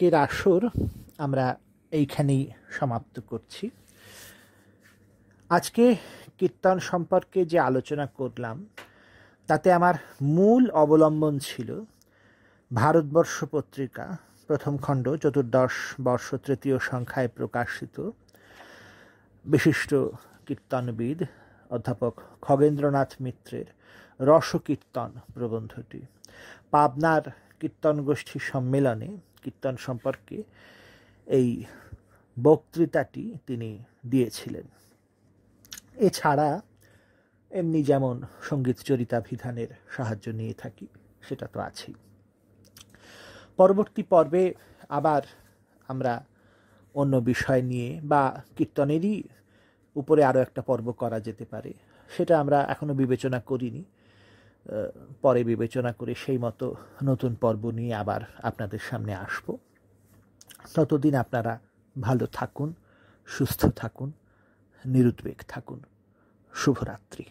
আজকের আসর আমরা এইখানেই সমাপ্ত করছি। আজকে কীর্তন সম্পর্কে যে আলোচনা করলাম, তাতে আমার মূল অবলম্বন ছিল ভারতবর্ষ পত্রিকা, প্রথম খণ্ড, চতুর্দশ বর্ষ, তৃতীয় সংখ্যায় প্রকাশিত। বিশিষ্ট কীর্তনবিদ অধ্যাপক খগেন্দ্রনাথ মিত্রের রসকীর্তন প্রবন্ধটি। পাবনার কীর্তন গোষ্ঠী সম্মেলনে কীর্তন সম্পর্কে এই বক্তৃতাটি তিনি দিয়েছিলেন। এছাড়া এমনি যেমন সংগীত চরিতাভিধানের সাহায্য নিয়ে থাকি, সেটা তো আছেই। পরবর্তী পর্বে আবার আমরা অন্য বিষয় নিয়ে বা কীর্তনেরই উপরে আরও একটা পর্ব করা যেতে পারে, সেটা আমরা এখনও বিবেচনা করিনি। পরে বিবেচনা করে সেই মতো নতুন পর্ব নিয়ে আবার আপনাদের সামনে আসব। ততদিন আপনারা ভালো থাকুন, সুস্থ থাকুন, নিরুদ্বেগ থাকুন। শুভরাত্রি।